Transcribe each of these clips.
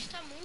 está muito.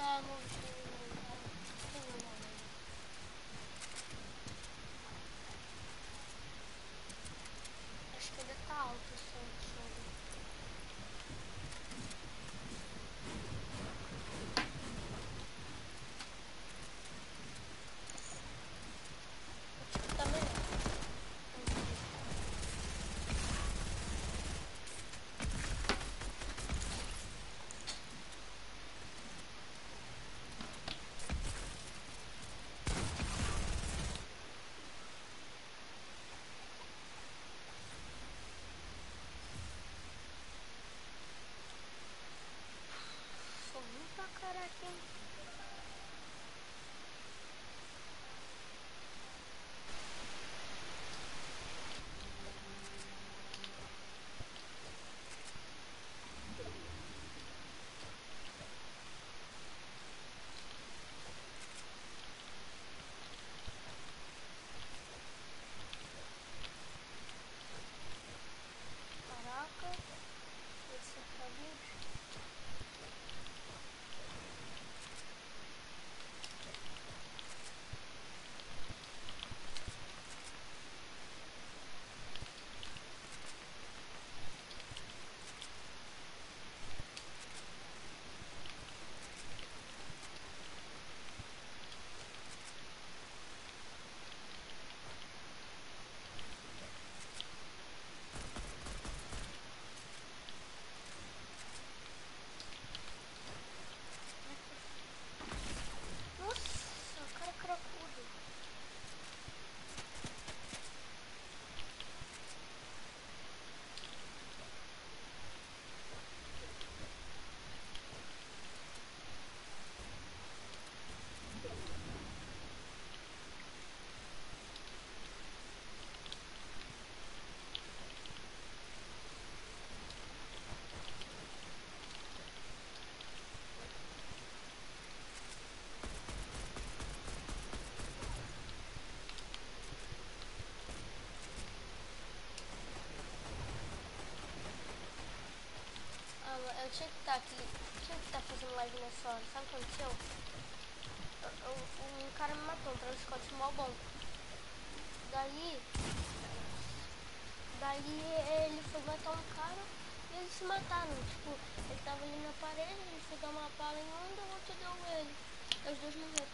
Vocês Tinha que estar aqui, tinha que estar fazendo live nessa hora. Sabe o que aconteceu? Eu- eu- um cara me matou, um transcote mó bom. Daí, daí ele foi matar um cara e eles se mataram. Tipo, ele tava ali na parede, ele foi dar uma bala em um, e o outro deu ele. Os dois morreram.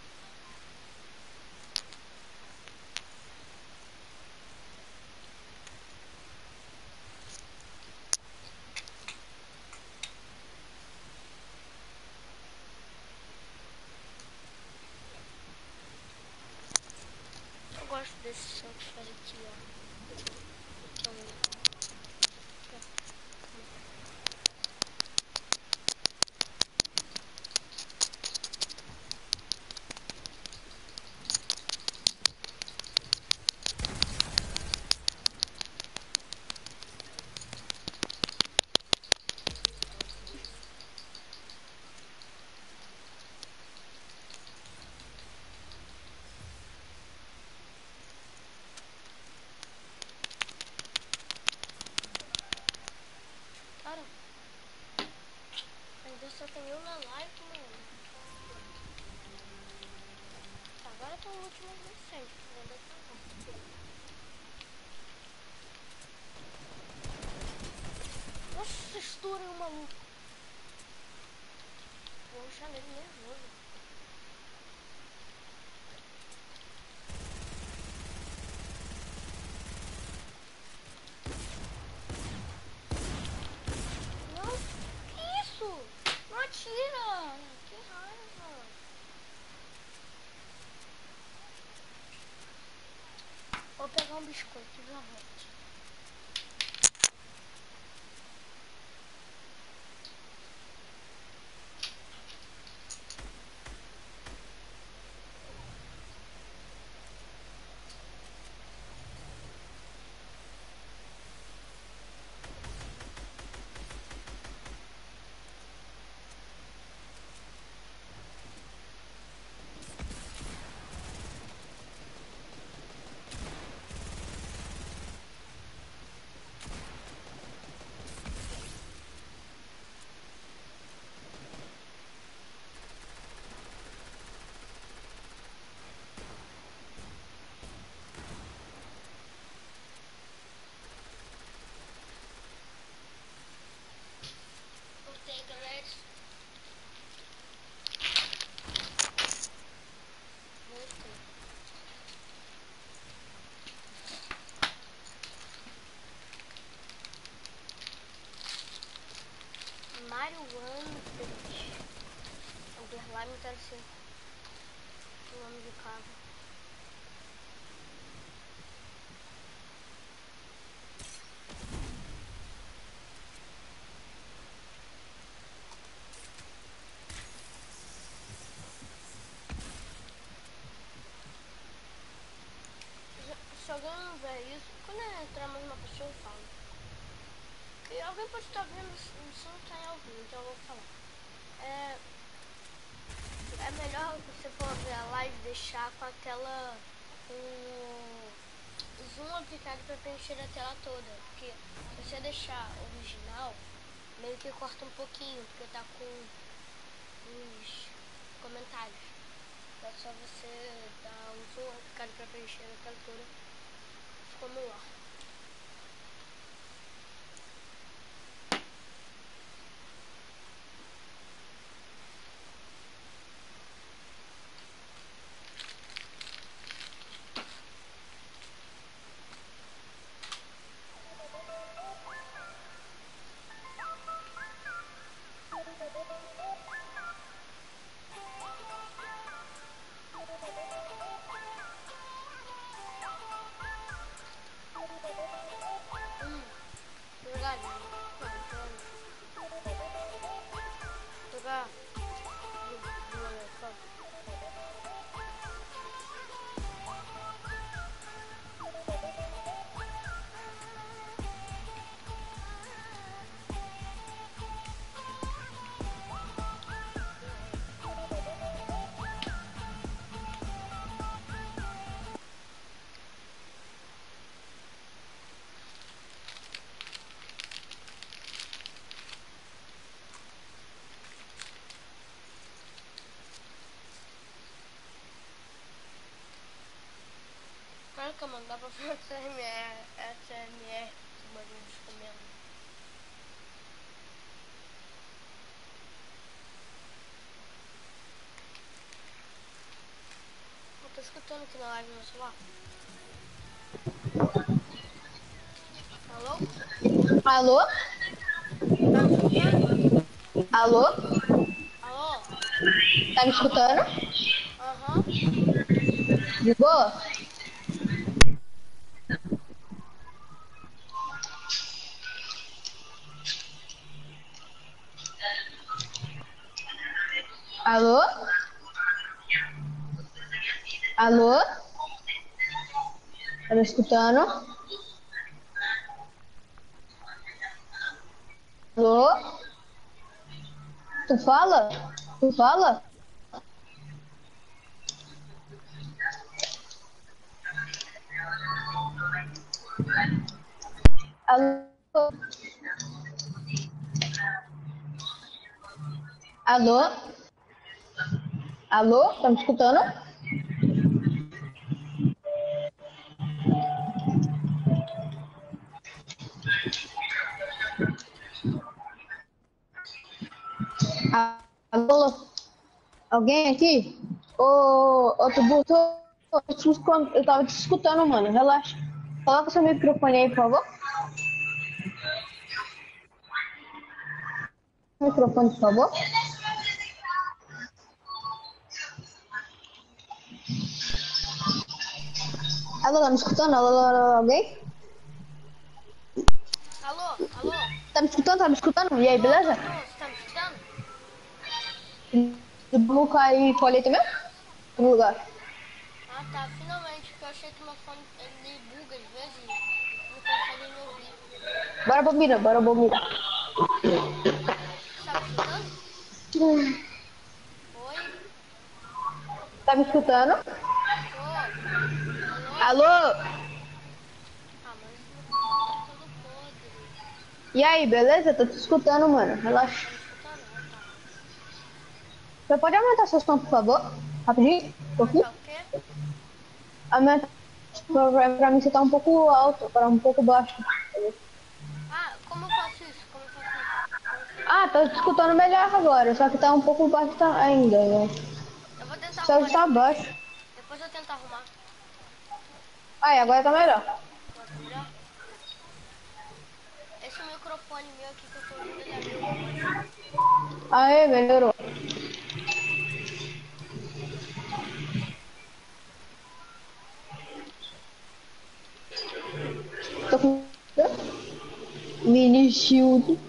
Deixar com a tela com o zoom aplicado para preencher a tela toda. Porque se você deixar original, meio que corta um pouquinho, porque tá com os comentários. É só você dar um zoom aplicado para preencher a tela toda. Ficou melhor. Escutando aqui na live no celular. Alô? Alô? Tá? Alô? Alô? Tá me escutando? Aham. De boa? Escutando? Alô? Tu fala? Tu fala? Alô? Alô? Alô? Tá me escutando? Alô? Alguém aqui? Ô, ô Tubuto, eu tava te escutando, mano. Relaxa. Coloca seu microfone aí, por favor. Microfone, por favor. Alô, tá me escutando? Alô, alô, alô, alguém? Alô? Alô? Tá me escutando? Tá me escutando? E aí, beleza? Vamos cair colheita mesmo? No lugar. Ah tá, finalmente, porque eu achei que meu fone ele buga às vezes e não consegue me ouvir. Bora, Bobira, bora, Bobira. Você tá me escutando? Oi? Tá me escutando? Tô. Alô? Alô? Ah, mas tá todo podre. E aí, beleza? Tô te escutando, mano. Relaxa. Tá me escutando? Ah, tá. Você pode aumentar seu som, por favor? Rapidinho? Um pouquinho? Tá o quê? Aumenta. Pra, pra mim você tá um pouco alto, para um pouco baixo. Ah, como eu faço isso? Como eu faço isso? Ah, tô te escutando melhor agora, só que tá um pouco baixo tá- ainda, né? Eu vou tentar Só arrumar. está depois. baixo. Depois eu tento arrumar. Aí, agora tá melhor. Agora tá melhor? Esse microfone meu aqui que eu tô usando, ele é. Aí, melhorou. Mini shield.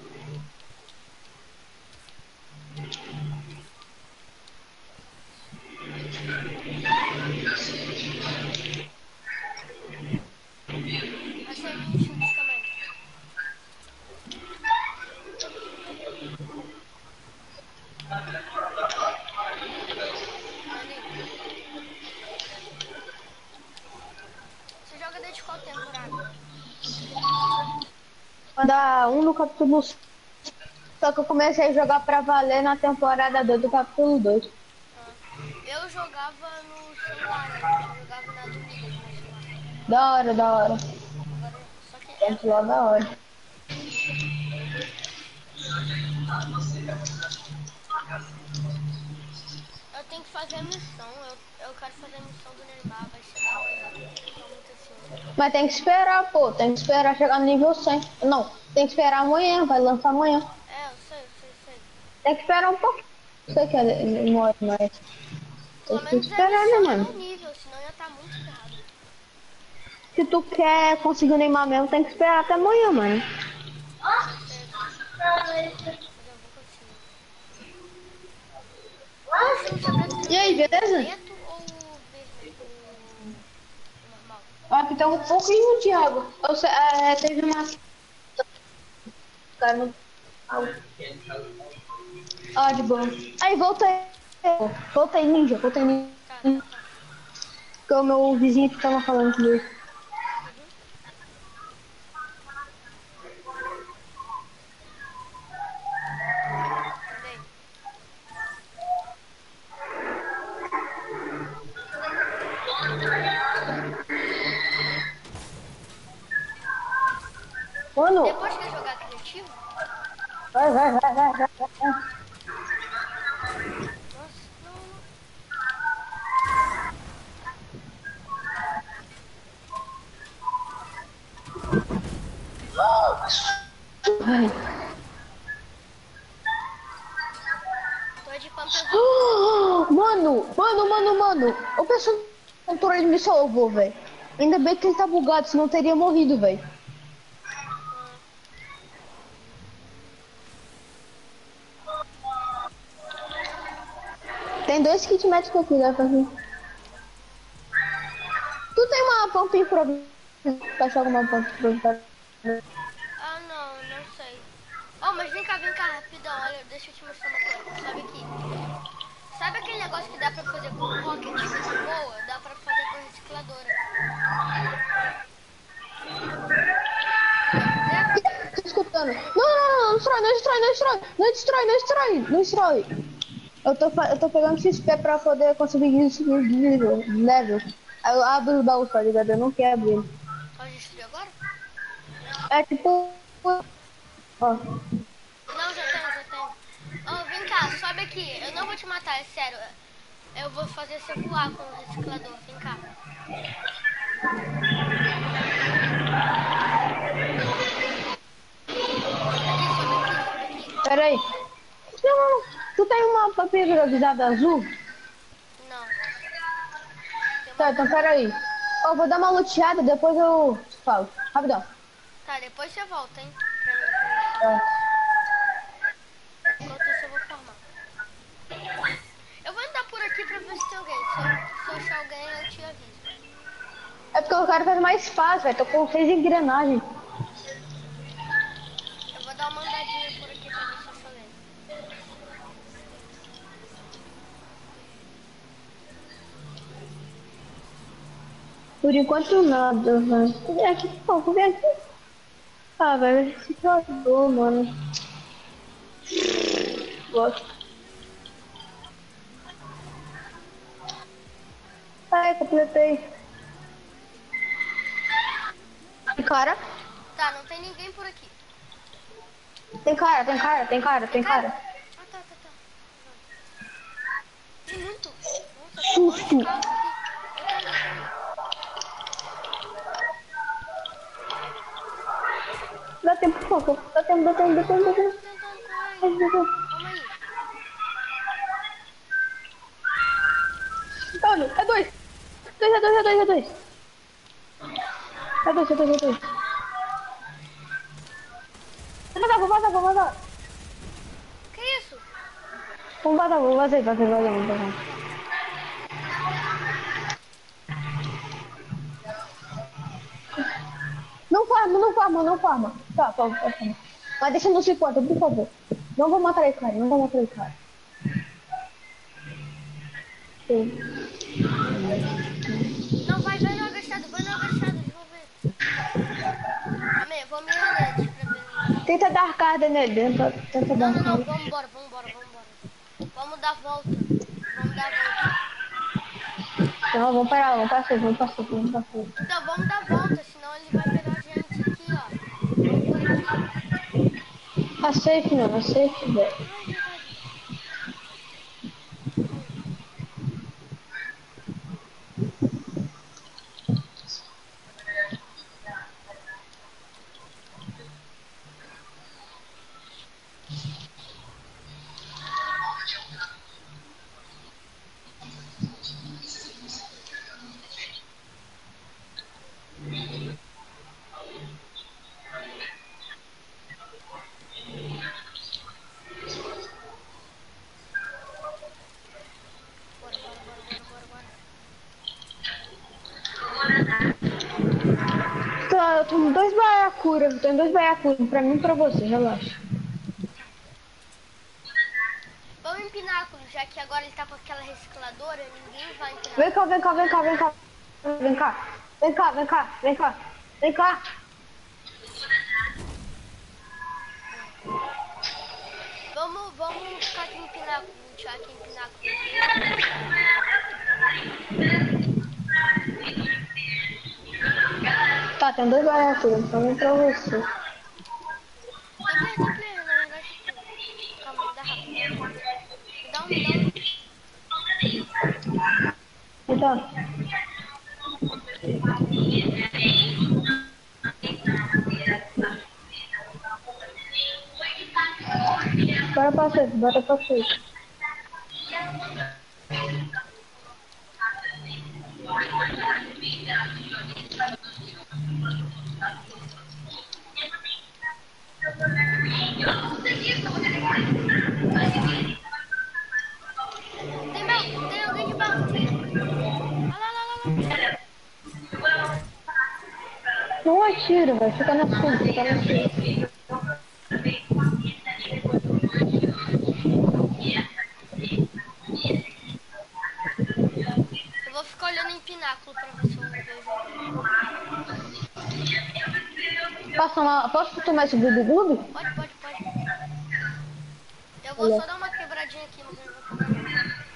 Mandar um no capítulo. Só que eu comecei a jogar pra valer na temporada 2 do capítulo 2. Ah, eu jogava no celular antes, eu jogava na do. Da hora, da hora. Agora, só que é, lá da hora. eu tenho que fazer a missão, eu, eu quero fazer a missão do Neymar, vai ser da manhã. Tô muito ansioso. Mas tem que esperar, pô. Tem que esperar chegar no nível 100. Não, tem que esperar amanhã. Vai lançar amanhã. É, eu sei, eu sei, eu sei. Tem que esperar um pouco. Sei que ele demora, mas. Pelo Tem que esperar, né, mano? no nível, senão ia estar muito ferrado. Se tu quer conseguir Neymar mesmo, tem que esperar até amanhã, mano. Você E aí, beleza? preto ou vermelho? O normal? Aqui tá um pouquinho de água. Eu sei, é, teve uma. Cara, não. Ah, de boa. Aí, voltei. Voltei, ninja. Voltei, ninja. Tá, tá, tá. Porque o meu vizinho que tava falando comigo. Vai, vai, vai, vai, vai. vai. Nossa, não, não. Vai. Tô de. Mano, mano, mano, mano. O pessoal do controle me salvou, velho. Ainda bem que ele tá bugado, senão eu teria morrido, velho. Tem dois kit médicos aqui, dá pra ver. Tu tem uma pump improvisada? Achar alguma pump improvisada? Ah, não, não sei. Oh, mas vem cá, vem cá, rapidão. Olha, deixa eu te mostrar uma coisa. Sabe aqui? Sabe aquele negócio que dá pra fazer com rocket que voa? Dá pra fazer com recicladora. Tô escutando. Não, não, não, não destrói, não destrói, não destrói. Não destrói, não destrói, não destrói. Eu tô, eu tô pegando XP pra poder conseguir nível. level. Eu abro os baús, tá ligado? Eu não quero abrir. Pode destruir agora? É tipo... Ó. Não, já tenho, já tenho. Oh, vem cá, sobe aqui. Eu não vou te matar, é sério. Eu vou fazer você voar com o reciclador. Vem cá. Aqui, sobe aqui, sobe aqui. Pera aí. Não, não, não. Tu tem uma pump improvisada azul? Não. Tá, então pera aí. Ó, vou dar uma luteada, depois eu te falo. Rapidão. Tá, depois você volta, hein? Pra mim, pra mim. Tá. Enquanto isso eu vou formar. Eu vou andar por aqui pra ver se tem alguém. Se eu, se eu achar alguém, eu te aviso. É porque eu quero fazer mais fácil, velho. Tô com seis engrenagens. Eu vou dar uma andadinha Por enquanto nada, velho. Vem aqui, pô, vem aqui. Ah, velho, esse jogador, mano. Gosto. Ai, completei. Tem cara? Tá, não tem ninguém por aqui. Tem cara, tem cara, tem cara, tem cara. Ah, tá, tá, tá. Tem muito. Nossa, Susto. Dá tempo, favor. Dá tempo, dá tempo, dá tempo, dá tempo. Calma aí. Mano, é dois. Dois, é dois, é dois, é dois. É dois, é dois, é dois. Vou vazar, vou vazar, vou vazar. Que isso? Vamos vazar, vou vazar, vazar, vazar, vazar. Não farma, não farma, não farma. Tá, tá, tá, tá. Mas deixa no 50, por favor. Não vou matar esse cara, não vou matar esse cara. Sim. Não, vai, vai no agachado, vai no agachado, eu ver. Eu vou me ver. Tenta dar carga nele, tenta, tenta Não, dar não, não, carga. vambora, vambora, vambora. Vamos dar volta. Vamos dar volta. Não, vamos parar, vamos pra frente, vamos pra frente, vamos pra frente. Então, vamos dar volta, Aqui. Tá safe, mano, tá safe, velho. Dois baiacura, tenho dois baiacura, pra mim e pra você, relaxa. Vamos em pináculo, já que agora ele tá com aquela recicladora, ninguém vai em pináculo. Vem cá, vem cá, vem cá, vem cá. Vem cá, vem cá, vem cá, vem cá, vem cá. Vamos, vamos ficar aqui em pináculo, lutear aqui em pináculo. Tá, tem dois baiacura, pra mim e pra você. Então. Bora pra frente, bora pra frente. Tem, bal- Não atira, velho. Fica na sua, fica na sua. Eu vou ficar olhando em pináculo pra ver se eu vejo alguém. Posso tomar, posso tomar esse pode, pode. Eu vou só dar uma quebradinha aqui, mas eu não vou quebrar.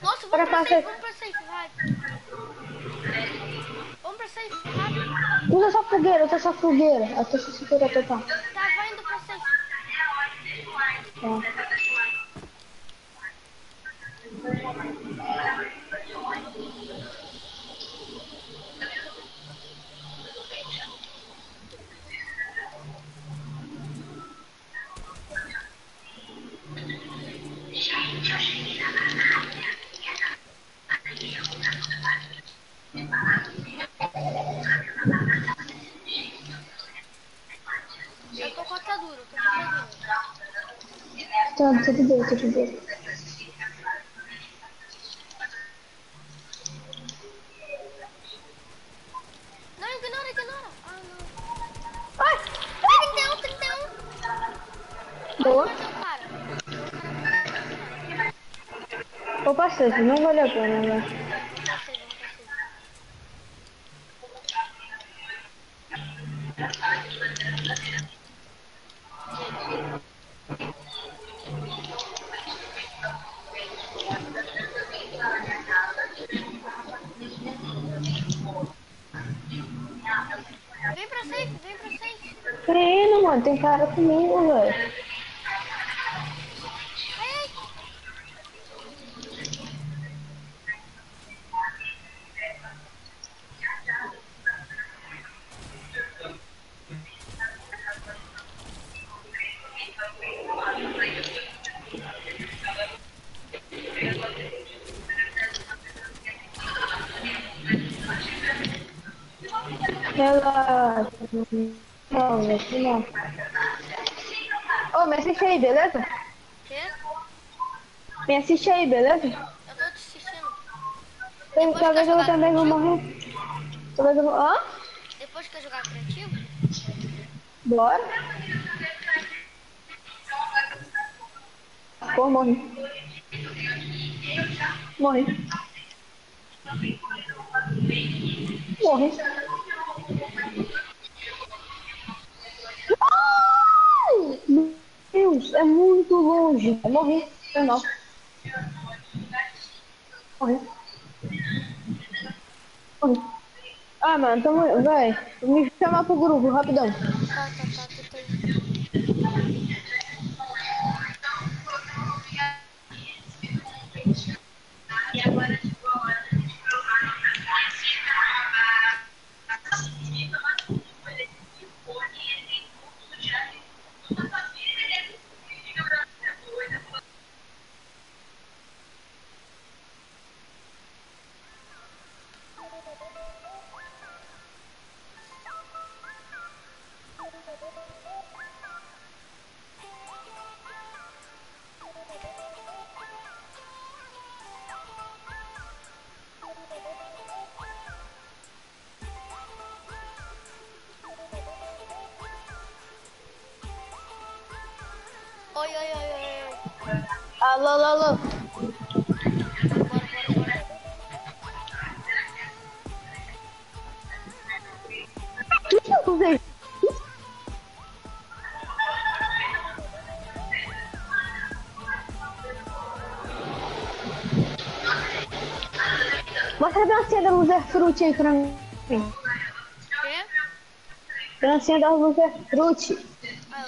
Nossa, Bora vamos pra pra safe, vamos pra safe, vai. Vamos pra safe, rápido. Usa essa fogueira, usa essa fogueira. Até essa fogueira total. Tá, vai indo pra safe. Tá. Me assiste aí, beleza? Eu tô te assistindo. Tem, talvez eu também vou morrer. Talvez eu vou. Hã? Depois quer jogar criativo? Bora. Pô, morri. Morri. Morri. Meu Deus, é muito longe. Eu morri. Foi mal. Morri. Ah, mano, tamo. Vai. Me chama pro grupo, rapidão. Tá, tá, tá, tu tem. Oi, Mostra a dancinha da Loser Fruit aí pra mim. Quê? Francinha da Fruit. Ah,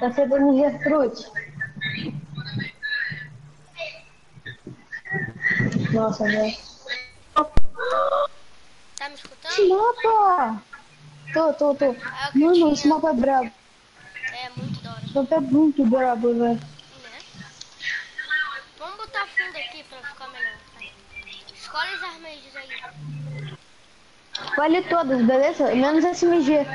Dança da User Fruit. Nossa, velho. Tá me escutando? Esse mapa! Tô, tô, tô. Ah, eu Mano, esse tinha. mapa é brabo. É muito da hora. Esse mapa é muito brabo, velho. Né? Vamos botar fundo aqui pra ficar melhor. Tá? Escolhe as aí. Vale todas, beleza? Menos SMG.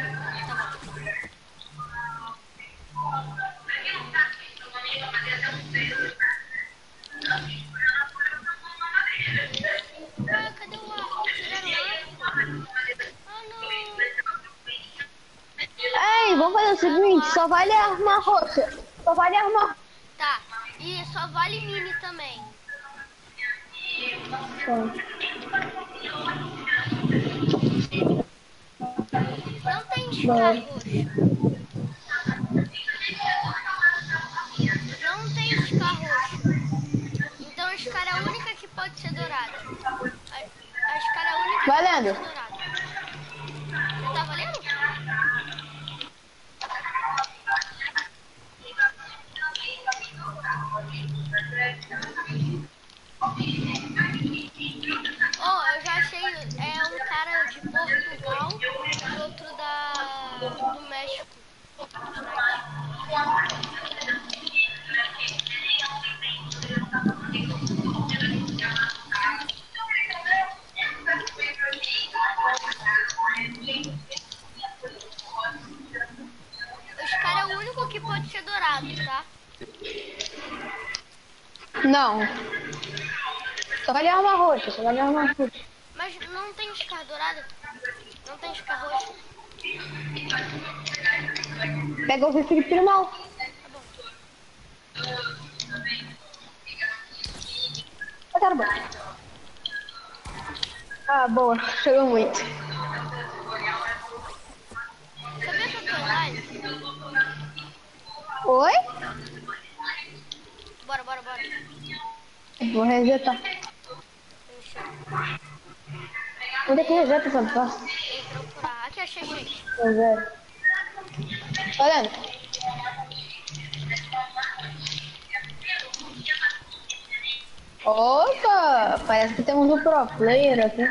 O refri primal. Tá bom. Ah, bom. Boa. Chegou muito. Sabia que eu tô online? Oi? Bora, bora, bora. Vou resetar. Onde é que reseta essa. Aqui, achei, achei. Reset. Vendo? Opa! Parece que temos um pro player aqui.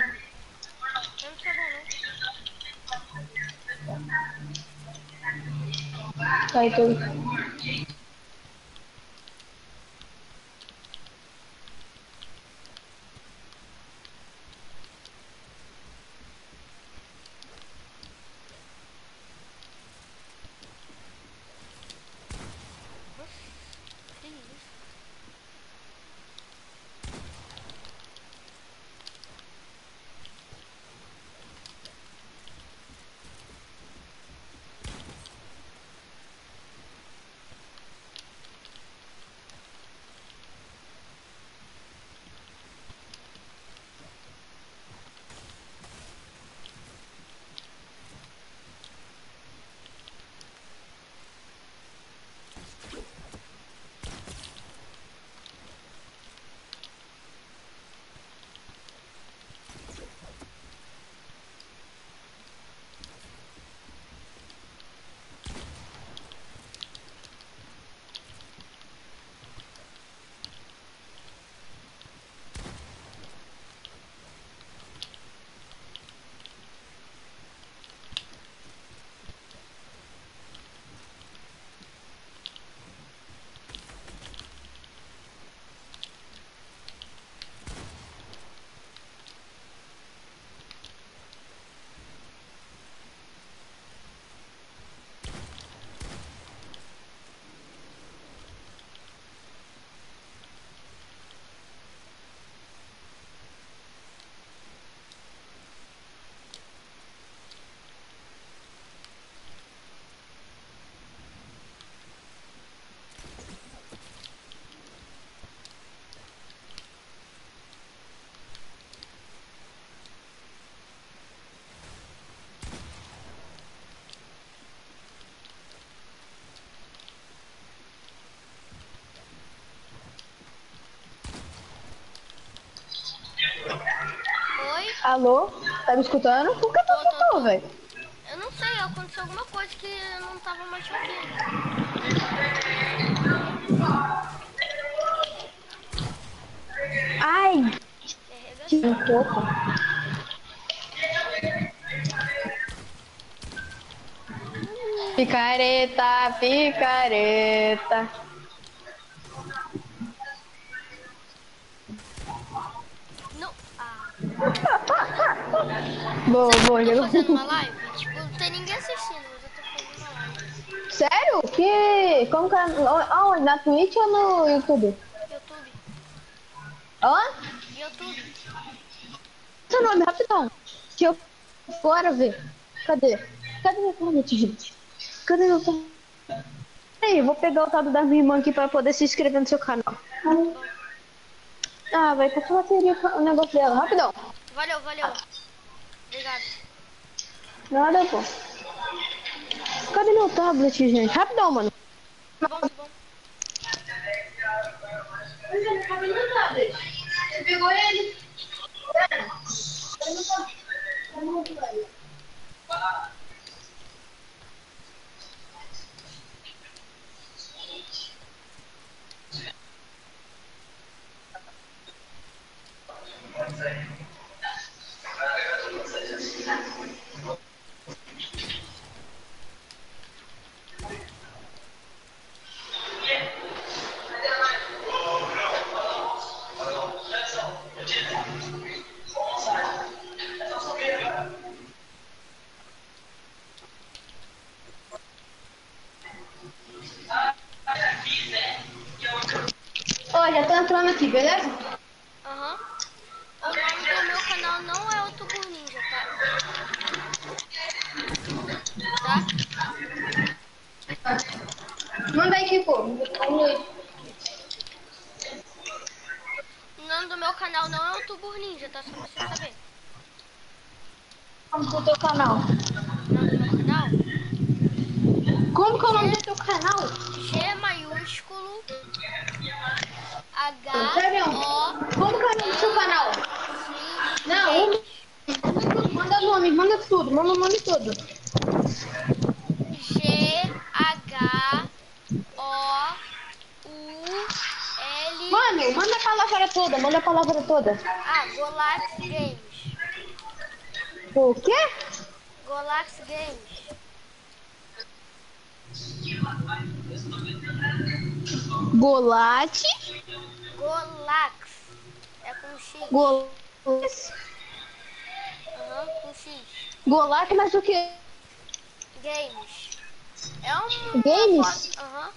Tá aí tudo. Alô? Tá me escutando? Por que tu mutou, tô. velho? Eu não sei, aconteceu alguma coisa que eu não tava mais aqui. Ai, que Arregaçou. um pouco. Picareta, picareta. Boa, boa, jogou. fazendo uma live? Tipo, não tem ninguém assistindo, mas eu tô fazendo uma live. Sério? Que. Como que é? Na Twitch ou no YouTube? YouTube. Hã? YouTube. Seu nome, rapidão. Que eu fora ver. Cadê? Cadê meu tablet, gente? Cadê meu tablet? Aí, vou pegar o tablet da minha irmã aqui pra poder se inscrever no seu canal. Ah, vai passar bateria o negócio dela. Rapidão. Valeu, valeu. Obrigado. Nada, pô. Cadê meu tablet, gente? Rapidão, mano. Pegou ele? Ó, já tô entrando aqui, beleza? Aham. O nome do meu canal não é o Tubo Ninja, tá? Tá? Manda aí, Kiko. O nome do meu canal não é o Tubo Ninja, tá? Só pra você saber. Vamos pro teu canal. O nome do meu canal? Como que é o nome do teu canal? G maiúsculo H que é o nome do seu canal? Não, um... manda nome, manda tudo, manda o nome todo. G H O U L Mano, manda a palavra toda, manda a palavra toda. Ah, Golax Games. O quê? Golax Games. Golate. Golax. É com X. Gol... Aham, com X. Golate, mas o quê? Games. É um. Games? Aham.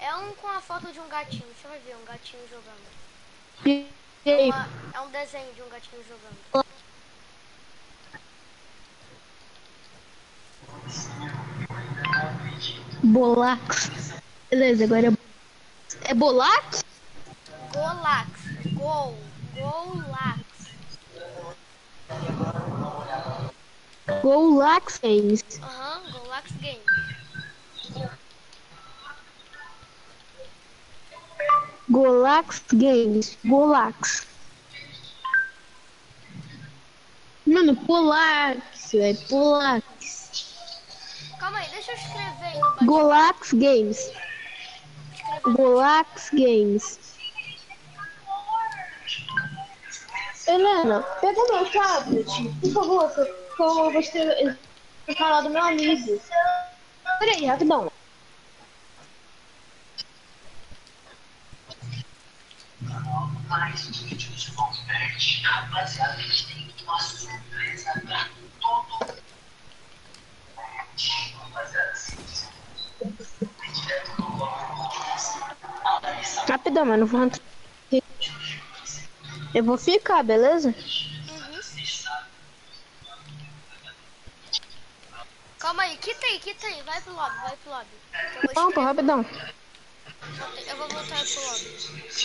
É um com a foto de um gatinho. Deixa eu ver, um gatinho jogando. Ei, Uma- é um desenho de um gatinho jogando. Bolax. Beleza, agora é... É Bolax? Golax. Gol. Golax. Golax Games. Aham, Golax Games. Golax Games. Golax. Mano, Polax, é Polax. Calma aí, deixa eu escrever aí Golax Games. Golax Games. Helena, pega meu tablet, por favor, que eu- vou escrever o canal do meu amigo. Peraí, rapidão. Rapidão, mano, vou entrar. Eu vou ficar, beleza? Uhum. Calma aí, quita aí, quita aí. Vai pro lobby, vai pro lobby. Não, pô, rapidão. eu vou voltar pro lobby.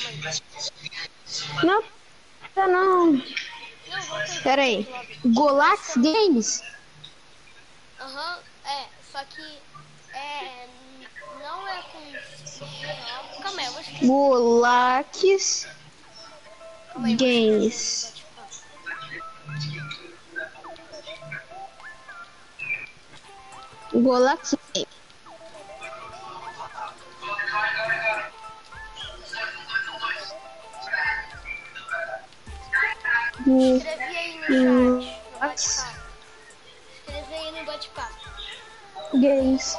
Calma aí. Não, não, não. Pera aí. Golax Games? Aham, é, só que é, não é com. Calma aí, eu vou escrever. Golax Games. Golaço. Escrevi aí no chat. Escrevi aí no bate-papo. Games.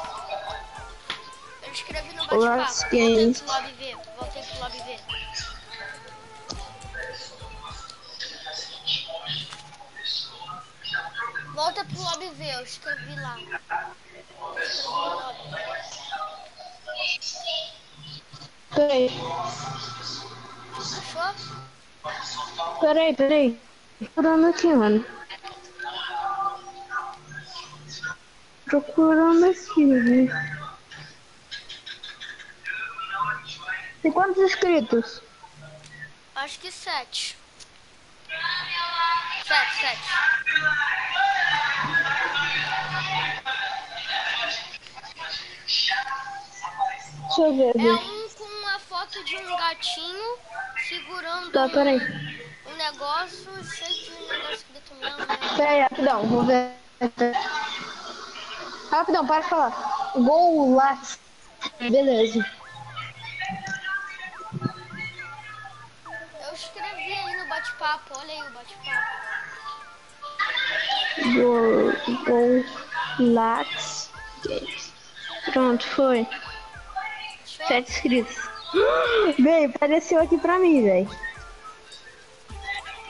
Eu escrevi no bate-papo. Voltei pro lobby V. Voltei pro lobby V. Volta pro lobby V, eu escrevi lá. Eu escrevi no lobby. Peraí, Achou? peraí, peraí. Procurando aqui, mano. Procurando aqui, né? Tem quantos inscritos? Acho que sete. Sete, sete. Deixa eu ver. É um com uma foto de um gatinho segurando Tá, peraí. um negócio cheio de um negócio que determina né? Peraí, rapidão, vou ver. Rapidão, para de falar. Gol lá. Beleza. Eu escrevi aí bate-papo, olha aí o bate-papo. Gol, gol, lax. Pronto, foi. Sete inscritos. Bem, apareceu aqui pra mim, velho.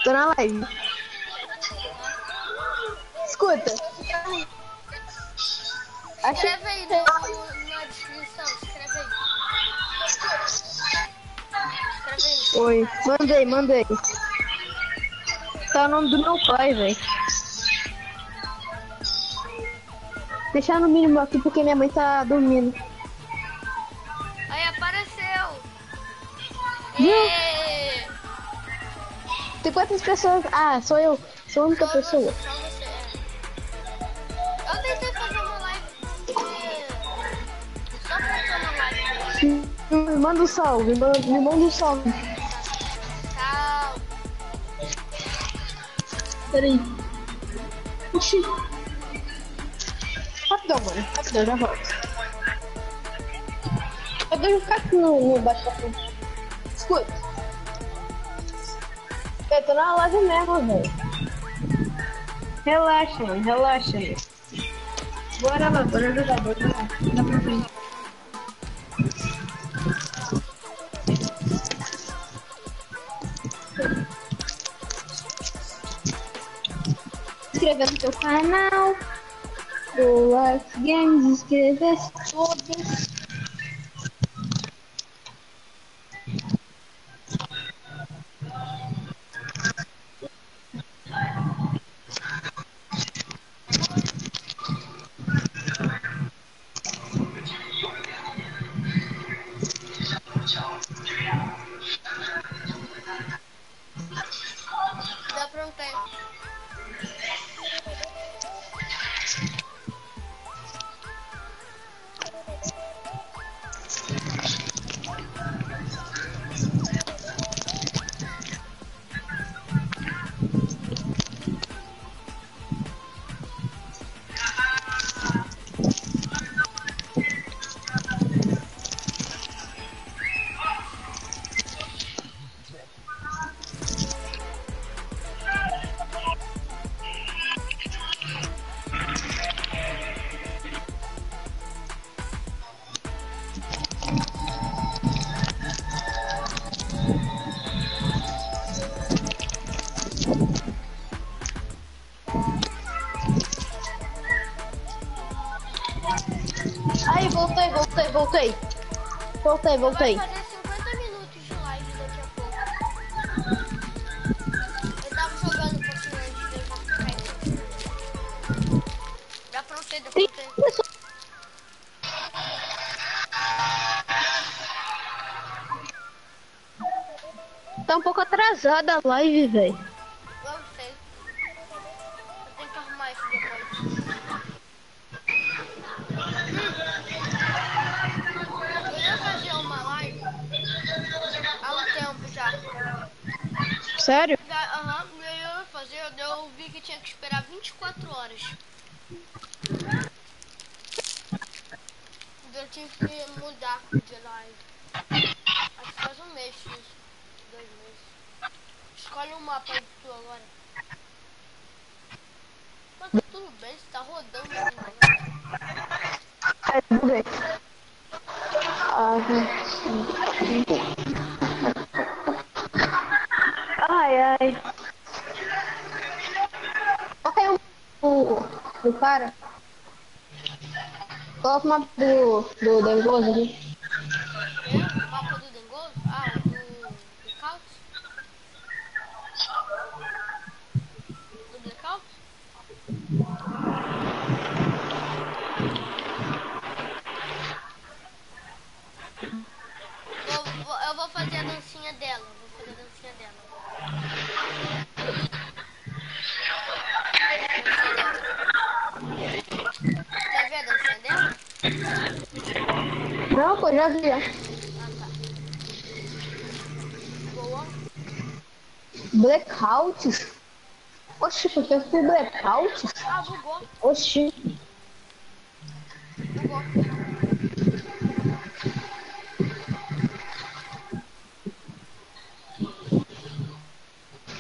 Tô na live. Escuta. Escreve aí no- na descrição, escreve aí. Escreve aí. Oi, mandei, mandei. Tá o nome do meu pai, velho. Deixar no mínimo aqui porque minha mãe tá dormindo. Aí apareceu. Viu? Ê! Tem quantas pessoas? Ah, sou eu. Sou a única Só pessoa. você, só você. Eu tentei fazer uma live. Só pra fazer uma live. Me manda um salve, me manda um salve. Peraí. Oxi. Rapidão, mano. Rapidão, já volto. Eu devo ficar aqui no, no bate-papo. Escuta. Eu tô na live mesmo, velho. Relaxa, mano. Relaxa. Bora lá, bora jogar, bora jogar. Dá pra frente. Inscrever no teu canal. Do Like Games, inscrever todos. Voltei, voltei. Vai fazer 50 minutos de live daqui a pouco. Eu tava jogando um pouquinho antes de Já. Tá um pouco atrasada a live, velho. Sério? Do, do Dengoso aqui. É, o mapa do Dengoso? Ah, o do Blackout? Do Blackout? Vou, vou- eu vou fazer a dancinha dela. Vou fazer a dancinha dela. Dancinha dela. Quer ver a dancinha dela? Não, pô, já vi. já. Ah, tá. Boa. Blackout? Oxi, por que eu fui blackout? Ah, bugou. Oxi. Bugou.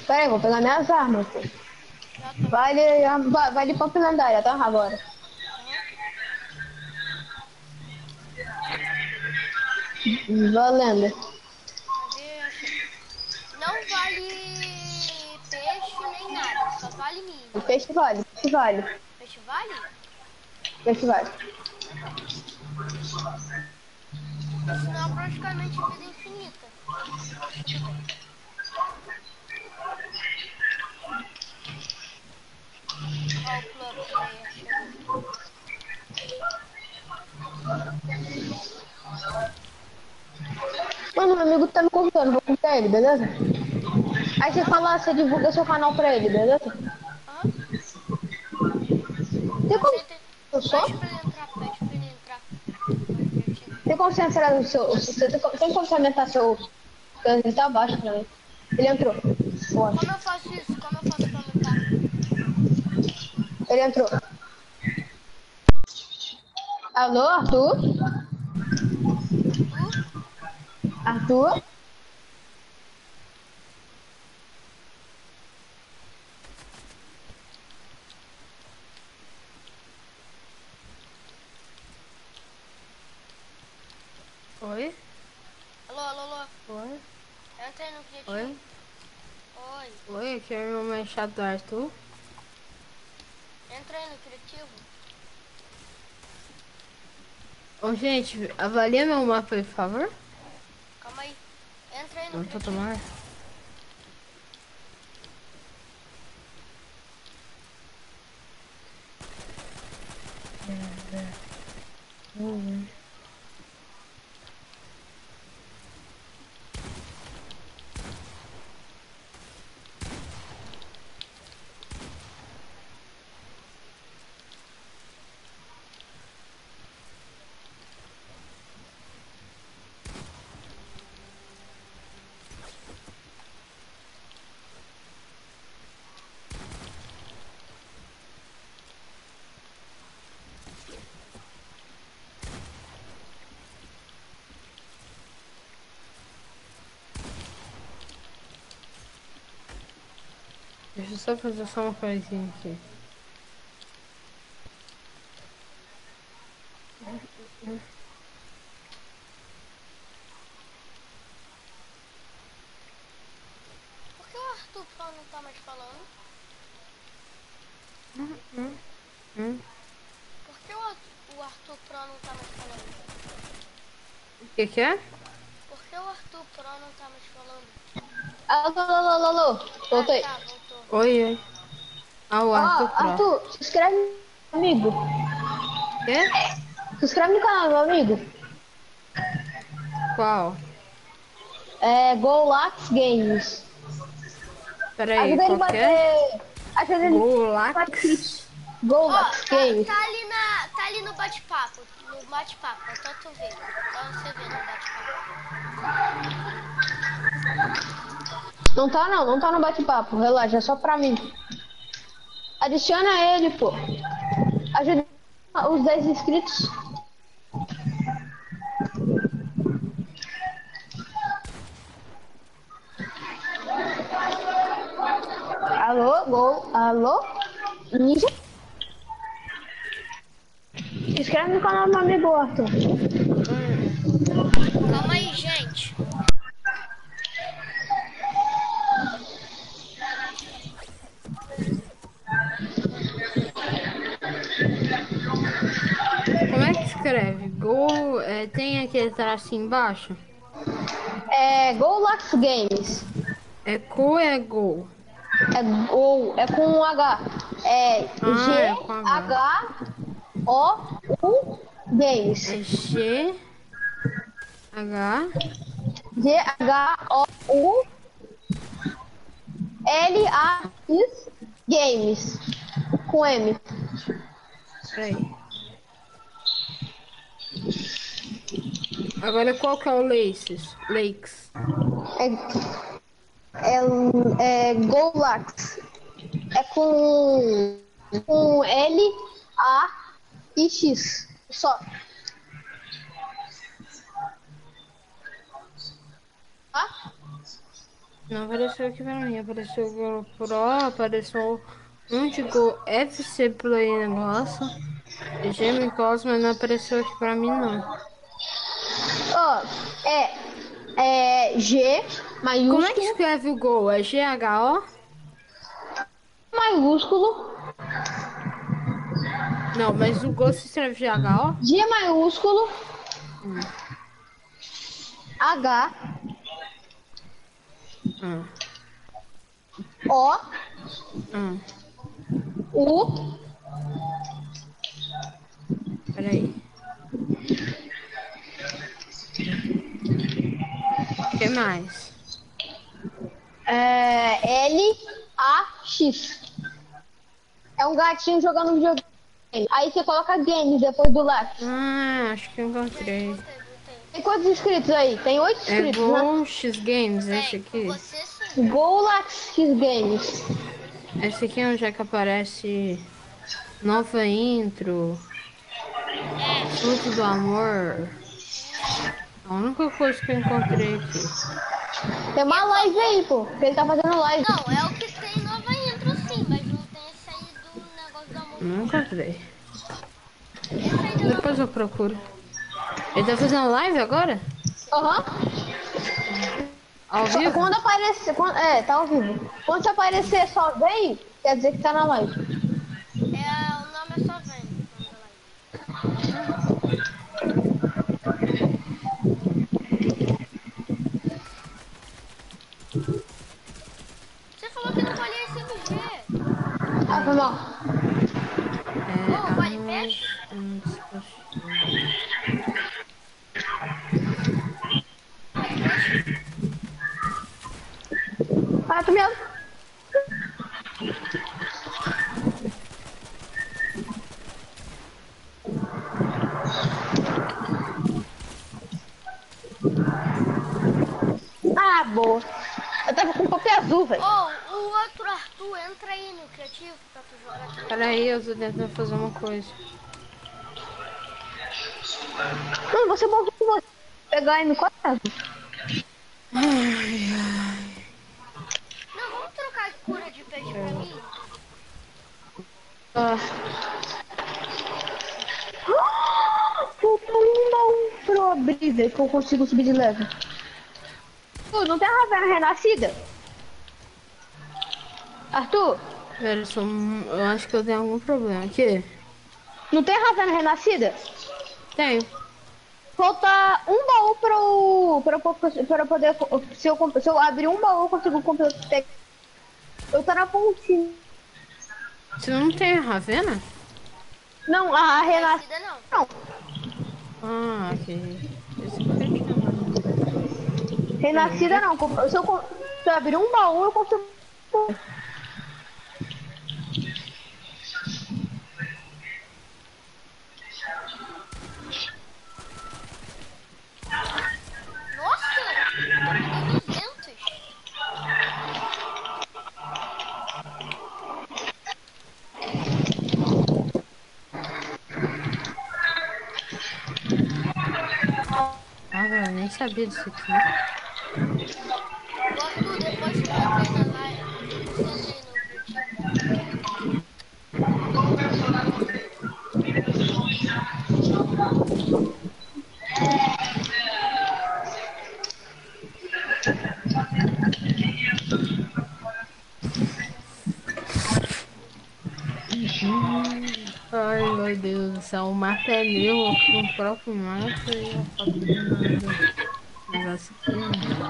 Pera aí, vou pegar minhas armas. pô. Tô. Vai ali pra lendária, tá? Agora. Valendo. Não vale peixe nem nada, só vale milho. Peixe vale, peixe vale. Peixe vale? Peixe vale. Senão é praticamente vida infinita. Tudo bem. Ó, o club player chegou. Mano, meu amigo tá me contando, vou contar ele, beleza? Aí você fala, você divulga seu canal pra ele, beleza? Aham. Tem como, eu sou? Pede pra ele entrar, pede pra ele entrar. Objetivo. tem como você entrar no seu. Você tem, tem como você aumentar seu. Ele tá abaixo pra mim. Ele entrou. Boa. Como eu faço isso? Como eu faço pra aumentar? Ele entrou. Alô, Arthur? Arthur? Oi? Alô, alô, alô. Oi? Entra aí no criativo. Oi? Oi. Oi, aqui é o meu mais chato do Arthur. Entra aí no criativo. Ô, gente, avalia meu mapa por favor. Entra aí no Não tô tomando. Eu só fazer só uma coisinha aqui. Por que o Arthur não tá mais falando? Hum? Por que o, Ar- o Arthur Pro não tá mais falando? O que que é? Por que o Arthur Pro não tá mais falando? Alô, alô, alô, alô. Voltei. Ah, tá, voltou. Oi, oi. Ah, o Ó, Arthur Pro. Arthur, se inscreve no amigo. Quê? Se inscreve amigo. Qual? É Golax Games. Peraí, Ajuda ele que é? Ajuda ele Golax? Golax tá, Games. tá ali na. Tá ali no bate-papo. No bate-papo, é só tu. Só você no bate-papo. Não tá não, não tá no bate-papo. Relaxa, é só pra mim. Adiciona ele, pô. Ajuda os 10 inscritos. Alô? Ninja? Se inscreve no canal do meu amigo Arthur. Calma aí, gente. Como é que escreve? Gol. É, tem aquele tracinho embaixo? É Golax Games. É co é gol? É Gol, é com um H. É Ah, G é com H. H O U Games. É G. H. G H O U L A X Games. Com M. Peraí. Agora qual que é o Laces? Lakes. É, é, é Golax. É com, com L A e X. Só. Ah? Não apareceu aqui pra mim. Apareceu o Pro, apareceu um Gol FC Play negócio. Gêmeo Cosmo, não apareceu aqui pra mim não. Ó, é, é G maiúsculo, Como é que escreve o Gol? É G-H-O? maiúsculo, Não, mas o Gol se escreve G-H-O? G maiúsculo, H, Ah, O, ah, U, peraí. O que mais? é, L, A, X. É um gatinho jogando videogame. Aí você coloca games depois do lápis. Ah, acho que eu encontrei. Tem quantos inscritos aí? Tem oito É inscritos, né? Gol X Games, esse aqui. Golax X Games. Esse aqui é onde é que aparece nova intro, fruto do amor. A única coisa que eu encontrei aqui. Tem uma live aí, pô. Que ele tá fazendo live. Não, é o que tem nova intro sim, mas não tem esse aí do negócio do amor. Não encontrei. Do Depois eu procuro. Ele tá fazendo live agora? Aham. Ao Só- vivo? Quando aparecer. Quando, é, tá ao vivo. Quando te aparecer só vem, quer dizer que tá na live. É, o nome é só vendo. Você falou que não valia SMG. Ah, foi mal. Ô, É, vale ah, tu mesmo. Ah, boa. Eu tava com copia azul, velho. Ô, o outro Arthur, entra aí no criativo pra tu jogar. Peraí, eu tô tentando fazer uma coisa. Não, você pode você pegar aí no copia azul. Não, vamos trocar de cura de peixe pra mim? Ah. Falta um baú pra eu abrir, velho, que eu consigo subir de level. Pô, não tem a Ravena renascida? Arthur, Pera, eu, sou eu acho que eu tenho algum problema aqui. não tem Ravena renascida? Tenho. Falta um baú pra eu, pra, eu- pra eu poder. Se eu, comp- se eu abrir um baú, eu consigo comprar. Eu tô na pontinha. Você não tem a Ravena? Não, a renascida. Não. Não, Ah, ok. Mano. renascida não. Se eu, se eu abrir um baú, eu consigo. Ah, velho, nem sabia disso meu Deus do céu, o mapa é meu, o próprio mapa e eu faço nada. Negócio aqui.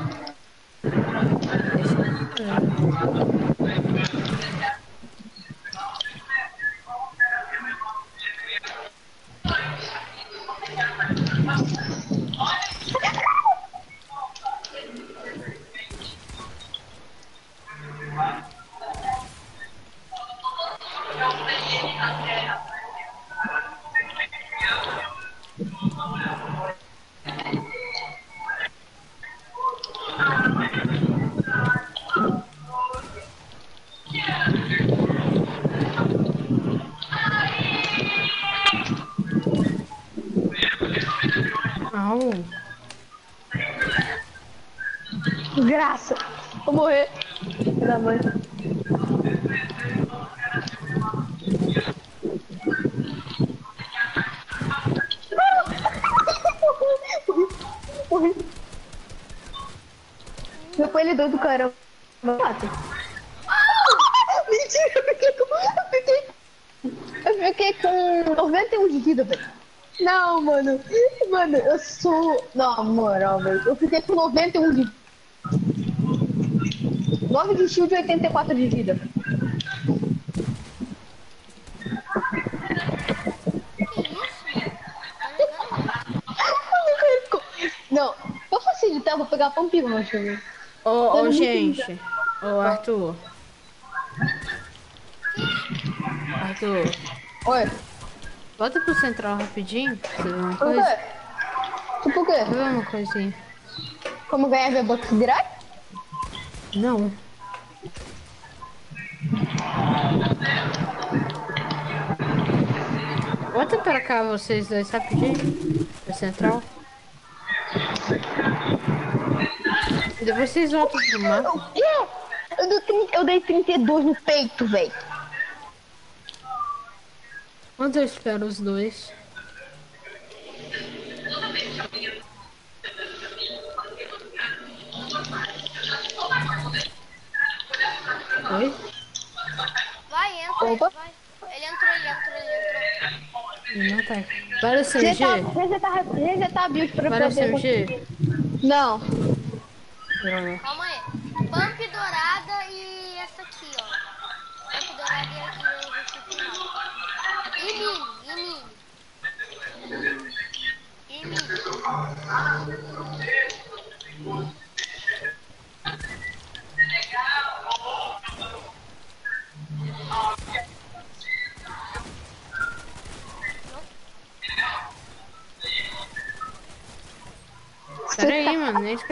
Moral, velho. Eu fiquei com 91 de 9 de shield e 84 de vida. Não, pra facilitar, eu vou pegar vampiro, meu filho. Ô, ô, muito gente. Ô, Arthur. Arthur, Oi, volta pro central rapidinho. Uma coisa. quê? Tipo o quê? Ver uma coisinha. Como ganhar V-Bucks grátis? Não. Volta pra cá vocês dois rapidinho. Pra central. E depois vocês voltam pro mapa. O quê? Eu dei, 30 eu dei 32 no peito, velho. Quando eu espero os dois. Oi? Vai, entra, Opa. vai. Ele entrou, ele entrou, ele entrou. Não tá. Para o Resetar, CMG. resetar, resetar a build pra Para o. CMG. Não. Droga. Calma aí. Pump dourada e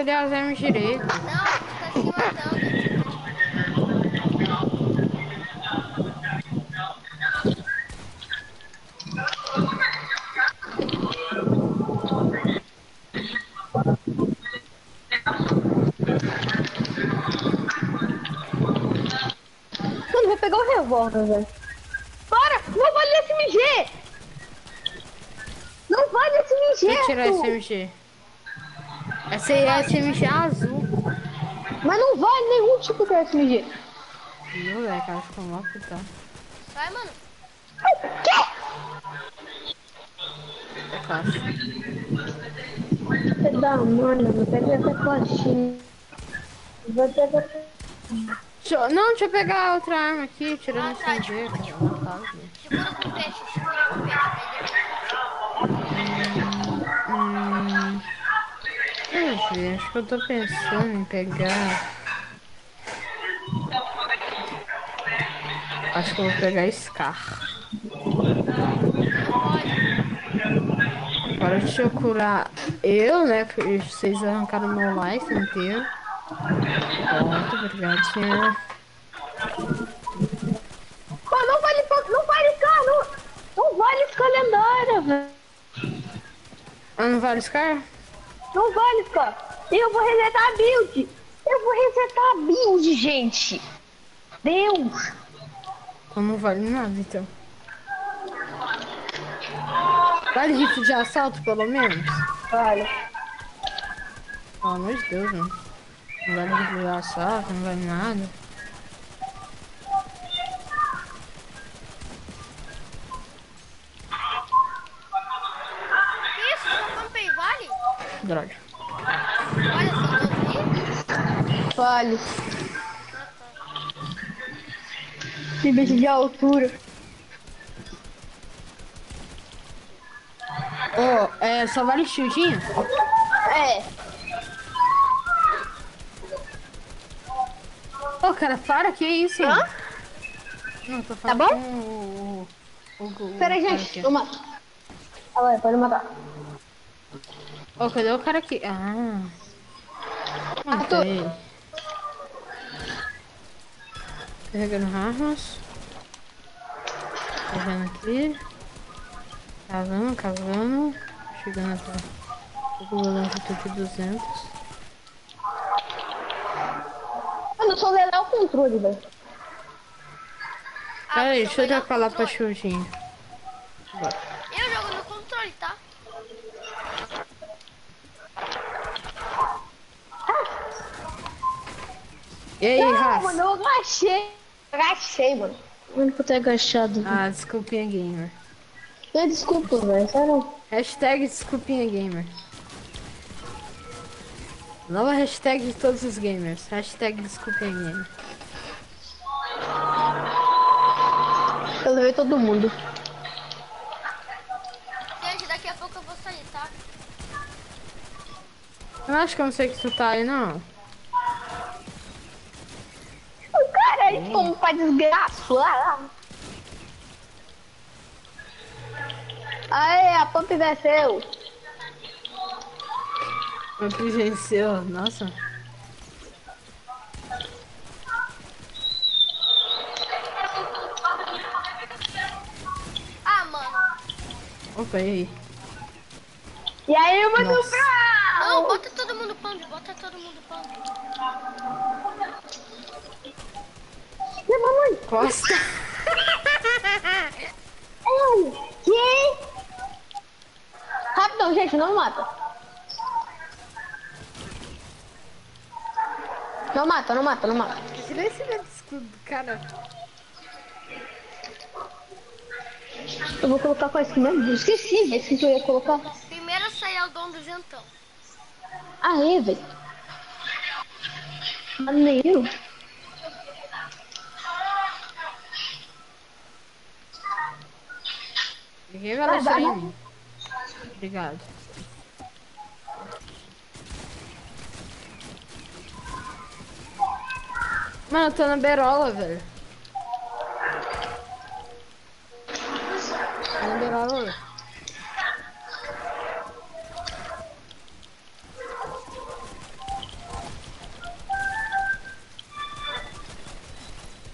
escolhi as armas direito. Não, fica. Mano, vou pegar o revólver, velho. Para! Não vale SMG! Não vale SMG! Deixa eu tirar esse SMG. Aí é a SMG azul. Mas não vale nenhum tipo de SMG. Meu moleque, ela ficou mal puta. Vai, mano. O quê? É fácil. Filho da mãe, vou pegar essa coxinha. Vou pegar... Deixa eu- não, deixa eu pegar outra arma aqui, tirando Ah, esse tá, SMG. Eu tô pensando em pegar. Acho que eu vou pegar Scar. Agora deixa eu curar eu, né? Porque vocês arrancaram meu life inteiro. Pronto, obrigado, senhor. Mas não vale, não vale ficar, não, não vale ficar lendária, velho. Ah, não vale Scar? Não vale ficar. E eu vou resetar a build. Eu vou resetar a build, gente. Deus. Então não vale nada, então. Vale rifle de assalto, pelo menos? Vale. Pelo amor de Deus, mano. Não vai desligar só, não vai nada. Isso? Só campei vale? Droga. Falho. Tá. Limite de altura. Ô, é, só vale shieldinho? É. Ô, cara, para, que isso? Hã? Não, tô falando Tá bom? o... o, o, o Pera aí, gente. Eu mato. Ah, vai, pode matar. Ô, cadê o cara aqui? Ah. Ah, tô- Matei. Carregando armas. Carregando aqui. Cavando, cavando. Chegando até. O longitude 200. Eu não sou legal o controle, velho. Ah, deixa eu dar trocar lá pra shieldinho. Eu jogo no controle, tá? E aí, Não, Rafa? mano, eu agachei. Agachei, mano. Que eu tô agachado? Ah, desculpinha gamer. Não, desculpa, velho. Sério. Hashtag desculpinha gamer. Nova hashtag de todos os gamers. Hashtag desculpinha gamer. Eu levei todo mundo. Gente, daqui a pouco eu vou sair, tá? Eu acho que eu não sei que tu tá aí, não. O cara aí como pra desgraça lá. Aê, a Pump venceu. Que venceu. Nossa. Ah, mano. Opa, e aí? E aí, mano. Não, bota todo mundo pump, bota todo mundo pump. E mamãe? Costa. Ai, que? Rapidão, gente, não mata. Não mata, não mata, não mata. Tira esse dedo escudo, cara. Eu vou colocar qual skin mesmo? Esqueci, esse que eu ia colocar. Primeiro sair é o dom do ventão. Aê, velho. Maneiro. Deixar em mim. Obrigado. Mano, eu tô na berola, velho. Tô na berola.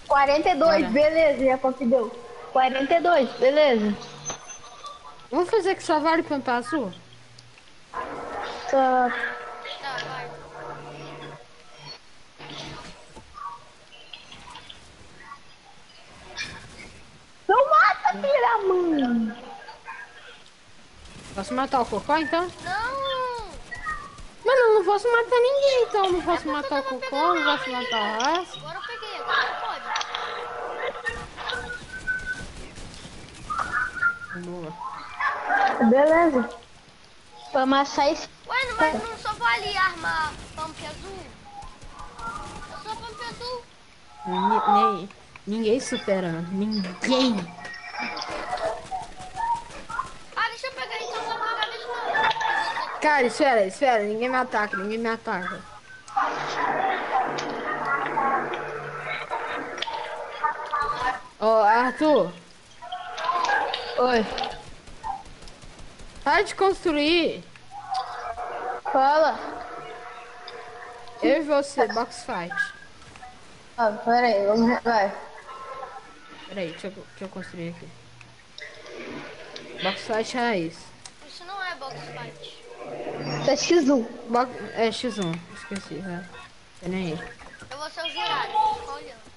Quarenta e dois, beleza, já conseguiu. Quarenta e dois, beleza. Vamos fazer que só vale pampa azul? Tá. Tá, vai. Não mata, filha mãe. Posso matar o cocô então? Não! Mano, eu não posso matar ninguém então. Não posso matar o cocô, não posso a matar o raço. Agora eu peguei, agora pode. Boa. Beleza. Pra amassar esse. Ué, não- mas não só vale arma pump azul? É só pump azul. Ni- nem- ninguém supera. Ninguém. Ah, deixa eu pegar então, vou pegar eu... Cara, espera, espera. Ninguém me ataca, ninguém me ataca. Ô, Arthur, Oi. Para de construir. Fala. Eu e você, box fight. Ah, pera aí, vamos. Vai. Peraí, deixa eu, deixa eu construir aqui. Box fight raiz. Isso não é box fight. Tá X1. Box, é X1, esqueci, né? Tem nem aí. Eu vou ser o jurado, olhando.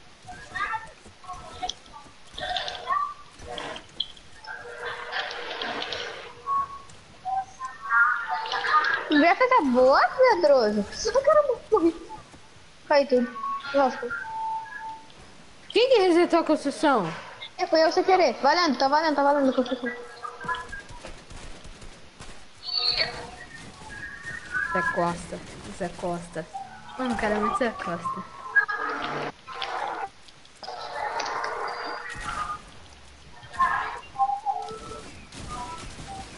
Vai coisa boa, Pedroso? Eu quero morrer. Cai tudo. Nossa. Quem que resetou a construção? É, foi eu sem querer. Valendo, tá valendo, tá valendo. construção. Zé Costa. Zé Costa. Mano, o cara é muito Zé Costa.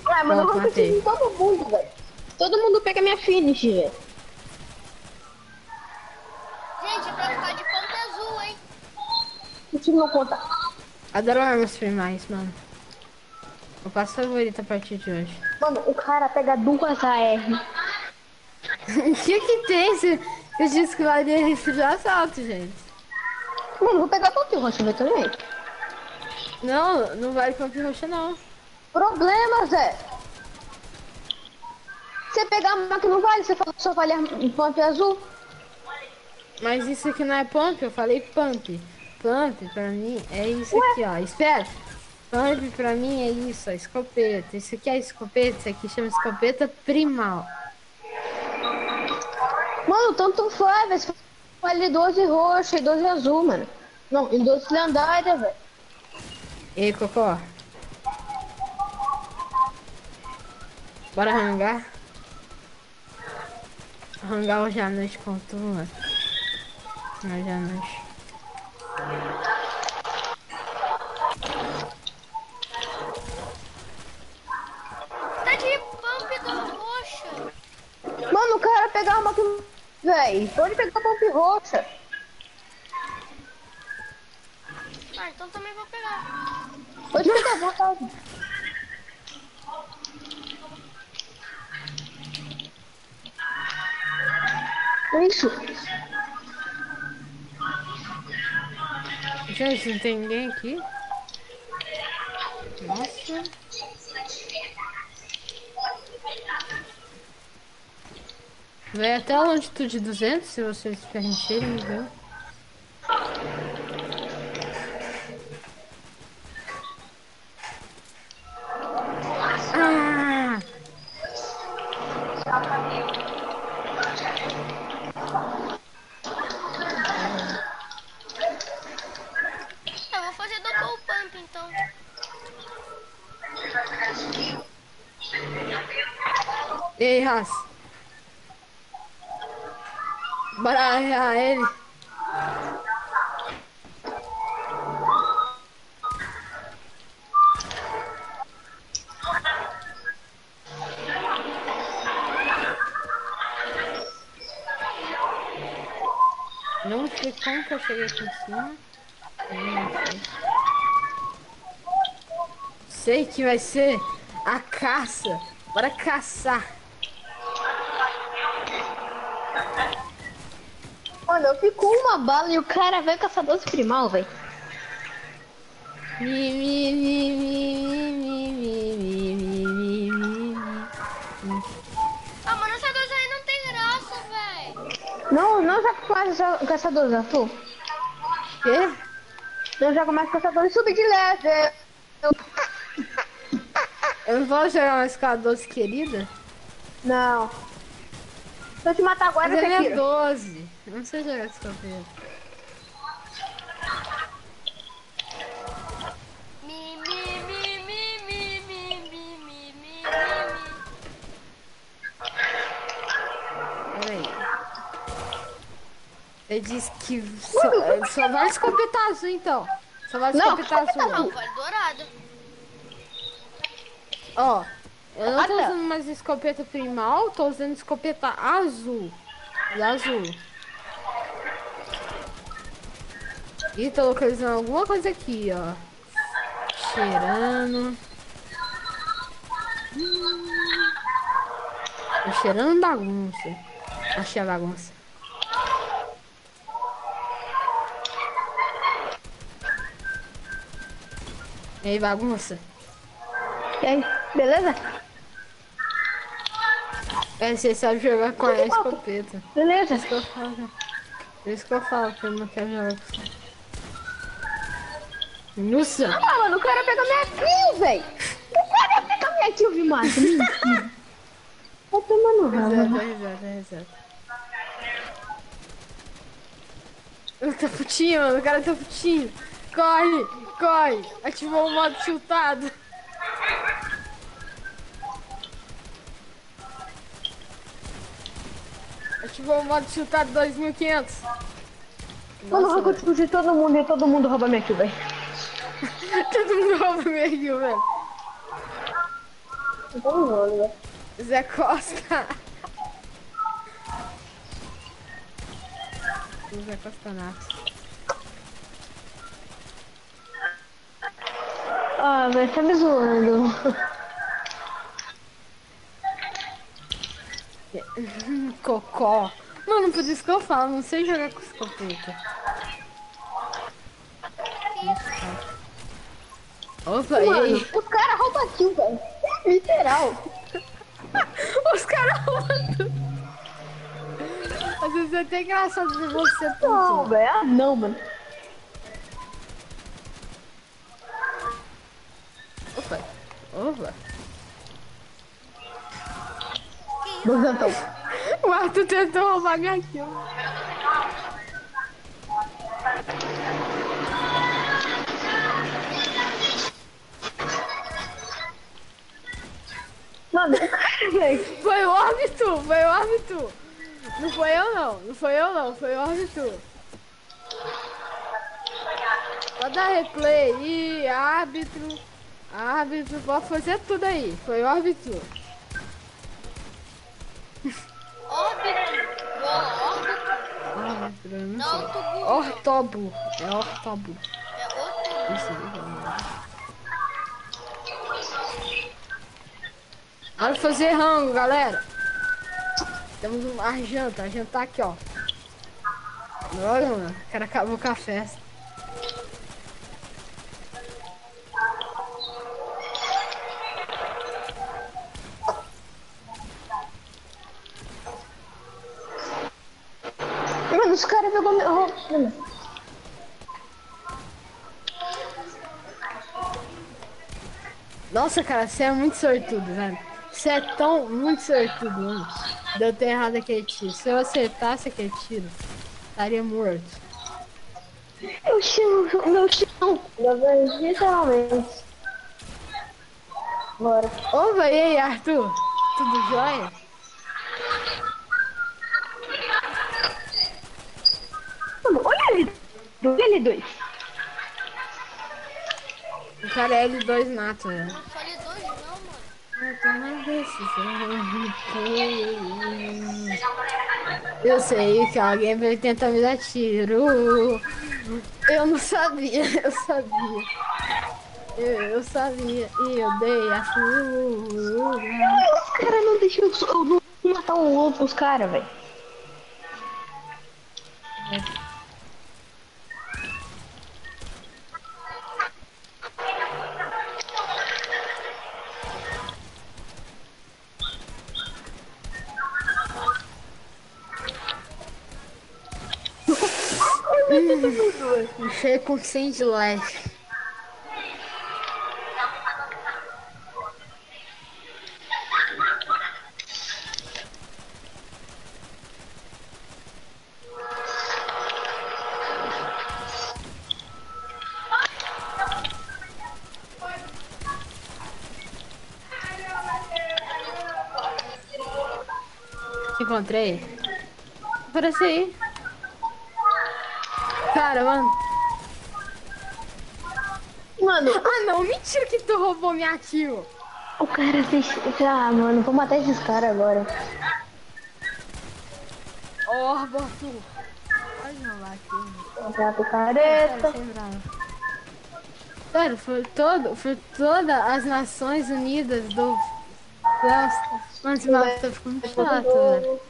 Ah, mas eu vou matei. conseguir todo mundo, velho. Todo mundo pega minha finish, velho. Gente, é pra ficar de ponta azul, hein? Consigo não contar. Adoro armas primais, mano. Eu passo favorito a partir de hoje. Mano, o cara pega duas AR. O que que tem se eu disse que risco de assalto, gente? Mano, vou pegar qualquer rocha, velho, também. Não, não vale pump roxa não. Problema, Zé. Você pegar a máquina não vale, você falou que só vale a pump azul. Mas isso aqui não é pump, eu falei pump. Pump pra mim é isso aqui, ó. Espera. Pump pra mim é isso, ó, escopeta. Isso aqui é escopeta, isso aqui chama escopeta primal. Mano, tanto faz, velho. Você vale 12 roxa e 12 azul, mano. Não, e 12 lendária, velho. E aí, Cocó? Bora rangar? Rangal já nos contua. mas né? já nos. Tá de pump roxa. Mano, o cara pegar uma que. Véi, pode pegar pump roxa. Ah, então também vou pegar. Pode pegar, vontade. Isso. Gente, não tem ninguém aqui? Nossa. Vai até a longitude 200, se vocês permitirem, viu? Ah! Eu vou fazer double pump, então. E aí, Raça? Arrear ele. Não sei como que eu cheguei aqui em cima. Não sei. Sei que vai ser a caça. Bora caçar. Eu fico uma bala e o cara vai caçador primal, velho. Mi, mi, mi, mi, mi, mi, mi, mi, mi, mi, mi. Ah, mano, essa coisa aí não tem graça, velho. Não, não joga mais essa- caçadores, Arthur. Quê? Não joga mais caçadores subir de level. Eu não vou jogar mais com a doce querida? Não. Se eu te matar agora, Mas você ele é tira. 12 não sei jogar esse campeão. Ele disse que só, só vale azul, então. Só vale não, azul. Não, vale dourado. Ó, eu não tô usando mais escopeta primal, tô usando escopeta azul. E azul. Ih, tô localizando alguma coisa aqui, ó. Cheirando. Hum. Tô cheirando bagunça. Achei a bagunça. E aí, bagunça? E aí, beleza? É, você sabe jogar com a escopeta. Beleza. Isso que eu falo. Por isso que eu falo que eu não quero jogar com você. Nossa! Ah, mano, o cara pega minha kill, velho. O cara pega minha kill, viu, mano? Mentira. Tomar no rabo. Exato, exato, exato. Ele tá putinho, mano. O cara tá putinho. Corre, corre. Ativou o modo chutado. Ativou o modo chutado 2500. Mano, eu vou todo mundo e todo mundo rouba minha kill, velho. Todo mundo rouba minha kill, velho. Zé Costa. O Zé Costa Nato. Ah, velho, tá me zoando. Cocó. Mano, por isso que eu falo, não sei jogar com escopeta. Opa, e Mano, aí? os caras roubam kill, velho. Literal. Os caras roubando. Às vezes é até engraçado ver você Não, pontuando. velho. Ah, não, mano. Opa, opa. Bozantão. O Arthur tentou roubar minha kill. Mano. Foi o óbito, foi o óbito. Não foi eu não, não foi eu não, foi o óbito. Pode dar replay, Ih, árbitro, árbitro, pode fazer tudo aí, foi o árbitro. Órbito. Árbitro, não sei. Ortobo, é ortobo. É outro. Isso aí, lá. Bora fazer rango, galera. Temos um, a janta, a janta tá aqui, ó. Olha, mano, o cara acabou com a festa. Mano, os caras pegou meu. Oh, mano. Nossa, cara, você é muito sortudo, velho. Você é tão muito sortudo. Deu ter errado aquele tiro. Se eu acertasse aquele tiro, estaria morto. Eu chamo o meu chão. Literalmente. Bora. Ô, vai, e aí, Arthur? Tudo jóia? Mano, olha ali. Olha ali dois. O cara é L2 nato, velho. Decisão. Eu sei que alguém vai tentar me dar tiro. Eu não sabia, eu sabia. Eu, eu sabia e eu dei a fuga. Os caras não deixam eu, eu matar um outro, os caras, velho. Cheio com 100 de life. Te encontrei. Aparece aí. Cara, mano. Mano, Ah, não. Mentira que tu roubou minha kill. o cara fez. Ah, mano, vou matar esses caras agora. Ó, oh, Arthur. Pode roubar aqui. mano. Contrato Cara, careta. Sério, foi todo, foi todas as Nações Unidas do. Nossa, mano, esse mapa tá ficando chato, velho.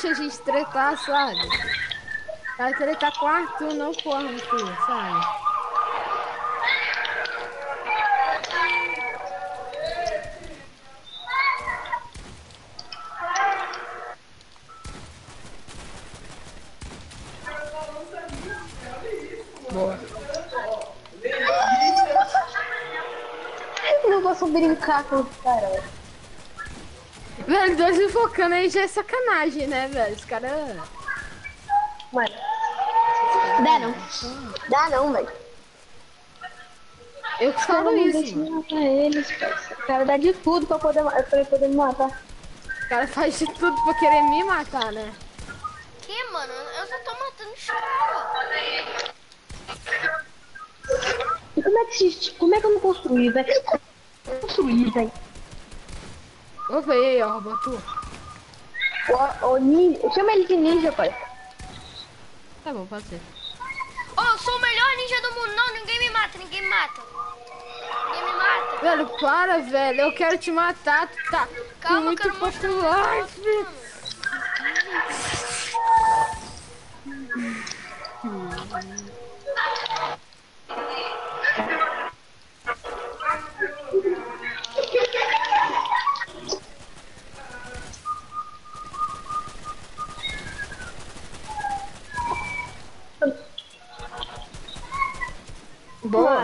Deixa a gente tretar, sabe? Vai tretar com o Arthur, não com o Arbutur, sabe? Boa. Eu não posso brincar com os caras. Velho, dois me focando aí já é sacanagem, né, velho? Os caras. Mano. Dá não. Dá não, velho. Eu que Os caras falo isso, mano. eles. O cara dá de tudo pra poder, pra poder me matar. Os caras fazem de tudo pra querer me matar, né? Que, mano? Eu só tô matando os caras. E como é que se, como é que eu não construí, velho? Construí, velho. Ô, velho, aí, ó, Robatu. O, o ninja, chama ele de ninja, pai. Tá bom, pode ser. Ô, eu sou o melhor ninja do mundo. Não, ninguém me mata, ninguém me mata. Ninguém me mata. Velho, para, velho. Eu quero te matar. Tu tá Calma, muito quero pouco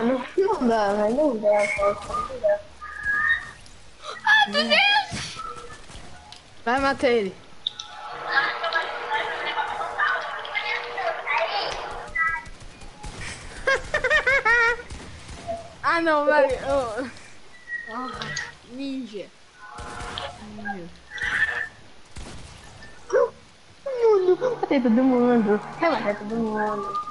Mano, não dá, velho. Não dá. Não dá. Ah, 200! Vai, mata ele. ah, não, velho. Oh. Oh, ninja. Ninja. Mundo, matei todo mundo. Eu matei todo mundo.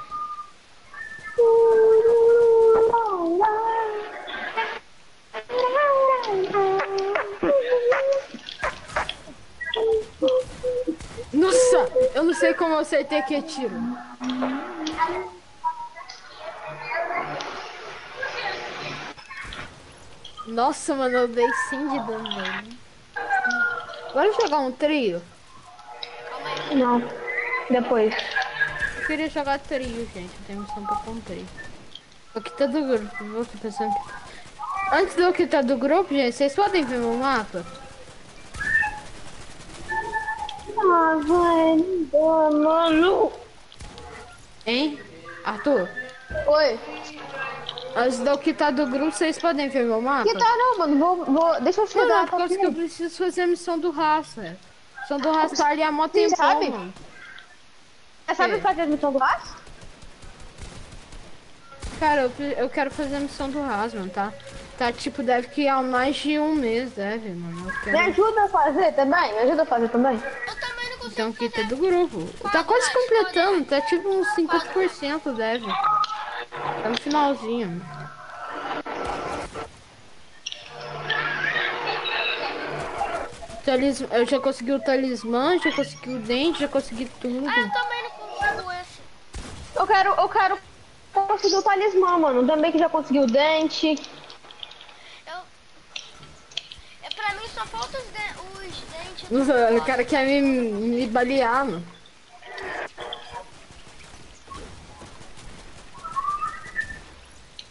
Nossa, eu não sei como eu acertei que tiro. Nossa, mano, eu dei sim de dano, velho. Bora jogar um trio? Não. Depois. Eu queria jogar trio, gente. Eu tenho missão pra. O que tá do grupo? Eu tô pensando que... Antes do que tá do grupo, gente, vocês podem ver meu mapa? Ah, dá, mano. Hein? Arthur? Oi. Antes do que tá do grupo, vocês podem ver meu mapa? Que tá não, mano. Vou, vou, deixa eu chegar. não, por causa que eu preciso fazer a missão do raça. Missão do raça tá ali há mó Você tempão, sabe? mano. Você sabe É. fazer a missão do raça? Cara, eu, eu quero fazer a missão do raça, mano, tá? Tá, tipo, deve que há mais de um mês, deve, mano. Eu Me quero... ajuda a fazer também? Me ajuda a fazer também? Eu também Então, que tá fazer. do grupo. Tá quase completando, tá tipo uns 50% deve. Tá no finalzinho. mano. Talismã, eu já consegui o talismã, já consegui o dente, já consegui tudo. Ah, eu também não consigo esse. Eu quero, eu quero conseguir o talismã, mano. Também que já conseguiu o dente. Eu... É, pra mim só falta os dentes. Nossa, o cara quer me, me balear, mano.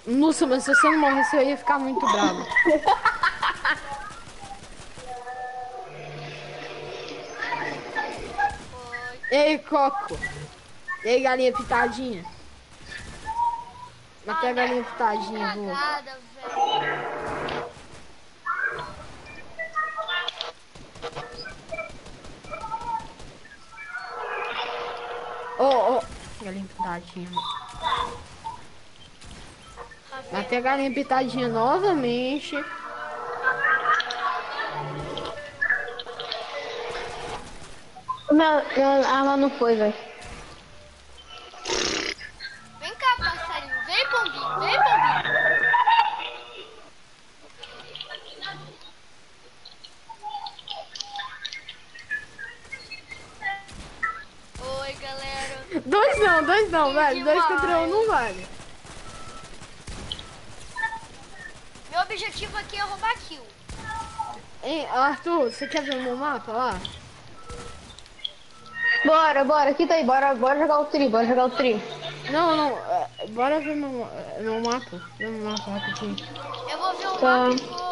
Nossa, mas se você não morresse, eu ia ficar muito bravo. E aí, Coco? E aí, galinha pitadinha? Matei a galinha pitadinha, vou. Ô, ô. Galinha pitadinha. Matei a galinha pitadinha novamente. Minha, minha arma não foi, velho. Vem cá, passarinho. Vem, pombinho. Vem, pombinho. Dois não, dois não, velho. Dois demais. contra um não vale. Meu objetivo aqui é roubar kill. Hein, Arthur, você quer ver o meu mapa lá? Bora, bora. Aqui tá aí. Bora, bora jogar o tri. Bora jogar o tri. Não, não, é, bora ver meu, é, meu mapa. Meu mapa rapidinho. Eu vou ver o Tá. mapa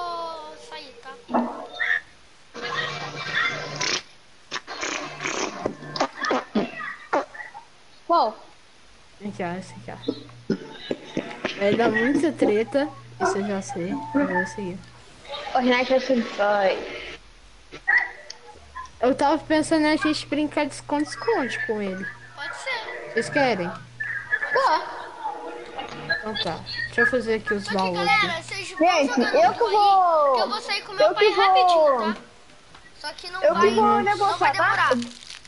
Qual? Esse aqui, ó. Vai dar muita treta. Isso eu já sei. Eu vou seguir. O Renato vai ser Eu tava pensando em a gente brincar de esconde-esconde com ele. Pode ser. Vocês querem? Tá. Então tá. Deixa eu fazer aqui os baús aqui. galera, vocês vão Gente, eu que vou- que eu vou sair com meu eu pai que vou- rapidinho, tá? Só que não Eu vai, que vou não vai negociar, tá?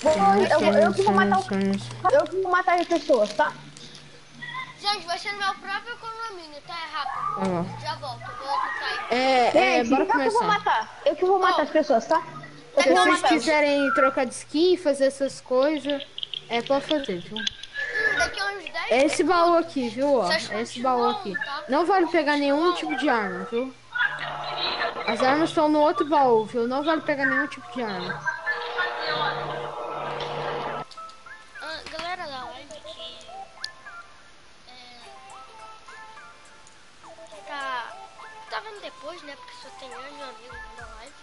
Vou, eu, vou- eu que vou matar o... Eu que vou matar as pessoas, tá? Gente, vai ser no meu próprio condomínio, tá? É rápido. Já volto, vou aí. É, é, Gente, bora eu que vou começar. matar. Eu que vou matar as pessoas, tá? Eu Se vou vocês matar. quiserem trocar de skin, fazer essas coisas, é pra fazer, viu? Daqui a uns 10 É esse baú aqui, viu? Ó, é esse baú aqui. tá? Não vale pegar nenhum tipo de arma, viu? As armas estão no outro baú, viu? Não vale pegar nenhum tipo de arma. Tá vendo depois, né? Porque só tem eu e meu amigo na live.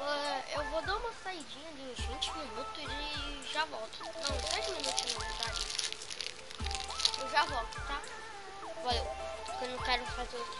Ah, eu vou dar uma saidinha de uns 20 minutos e já volto. Não, 10 minutos na verdade. Eu já volto, tá? Valeu. Porque eu não quero fazer outra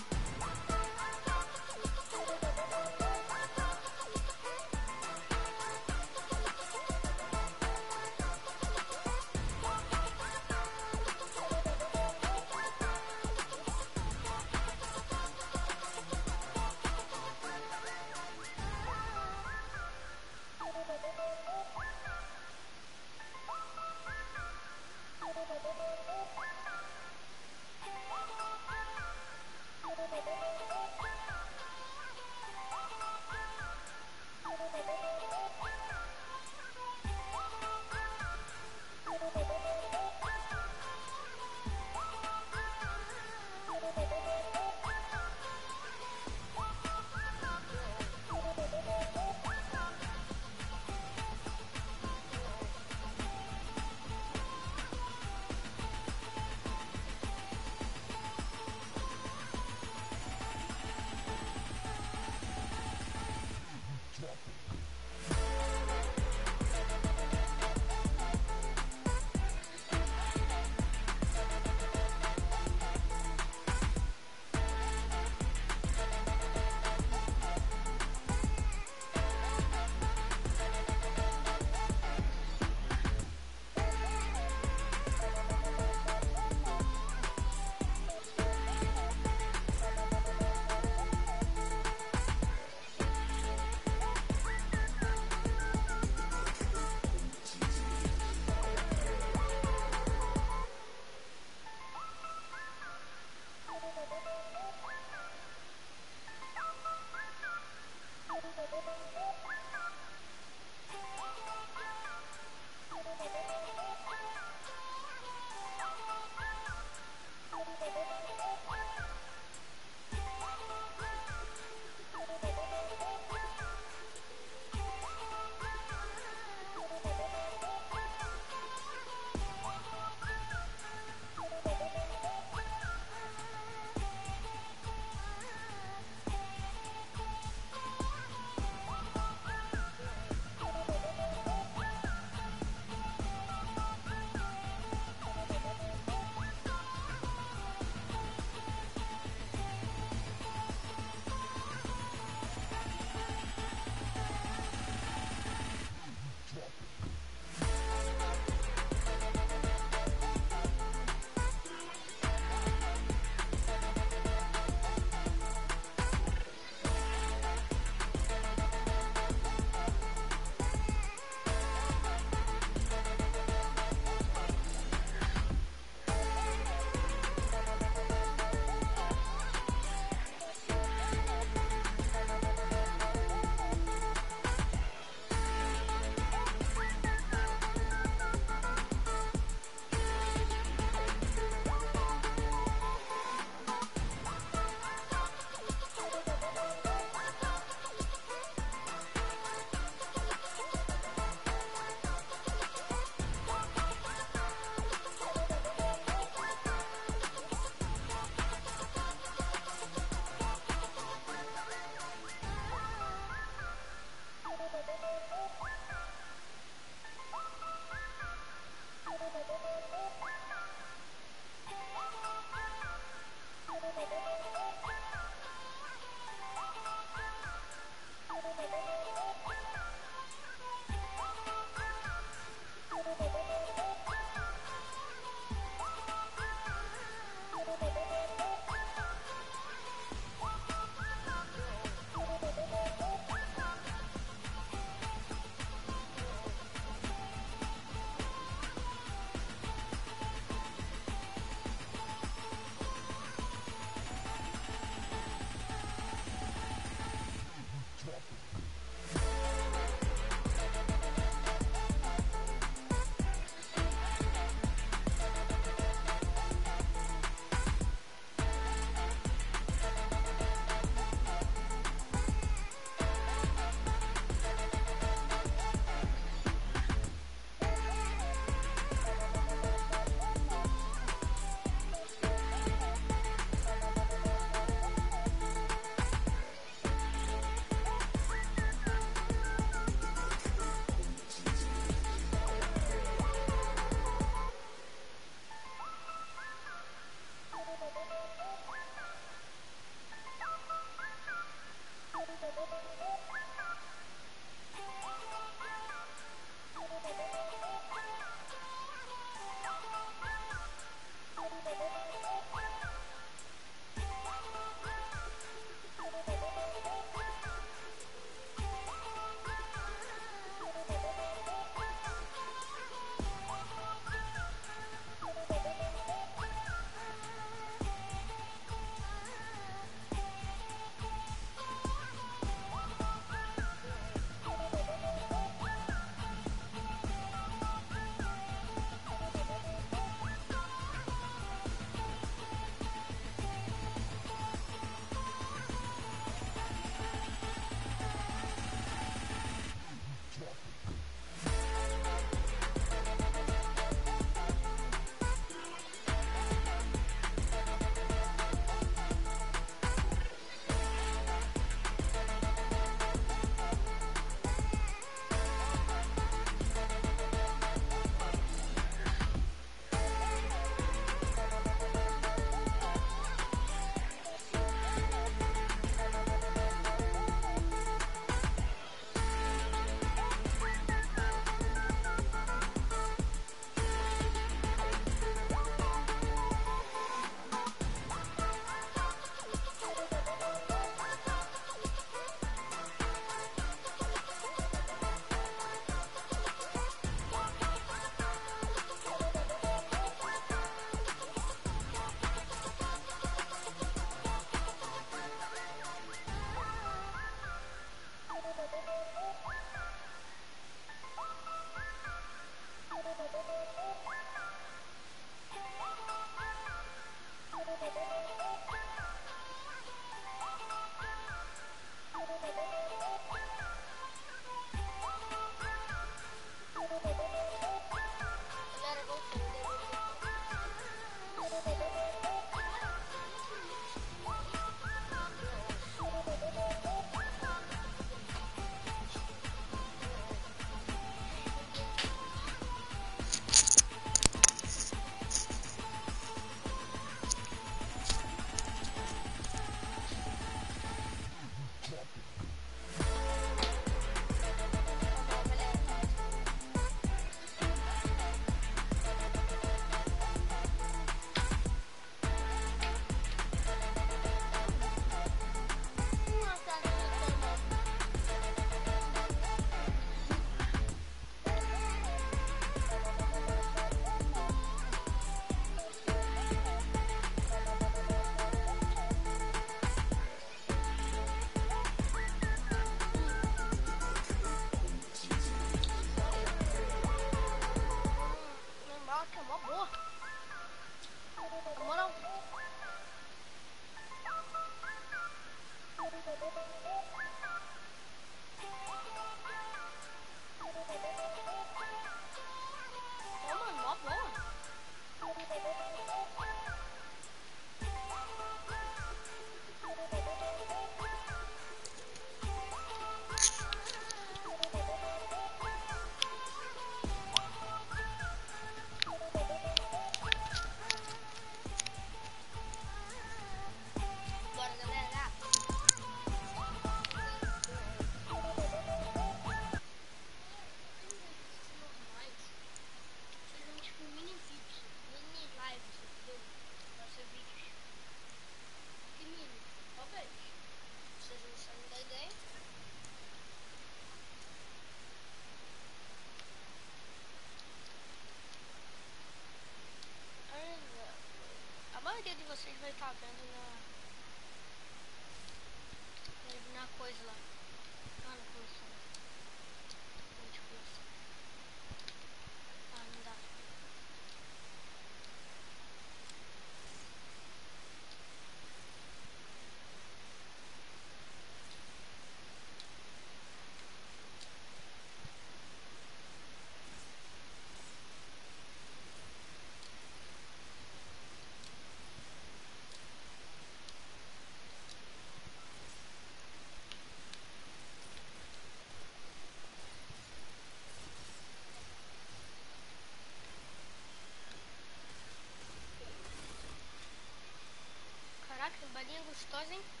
gostosa, hein?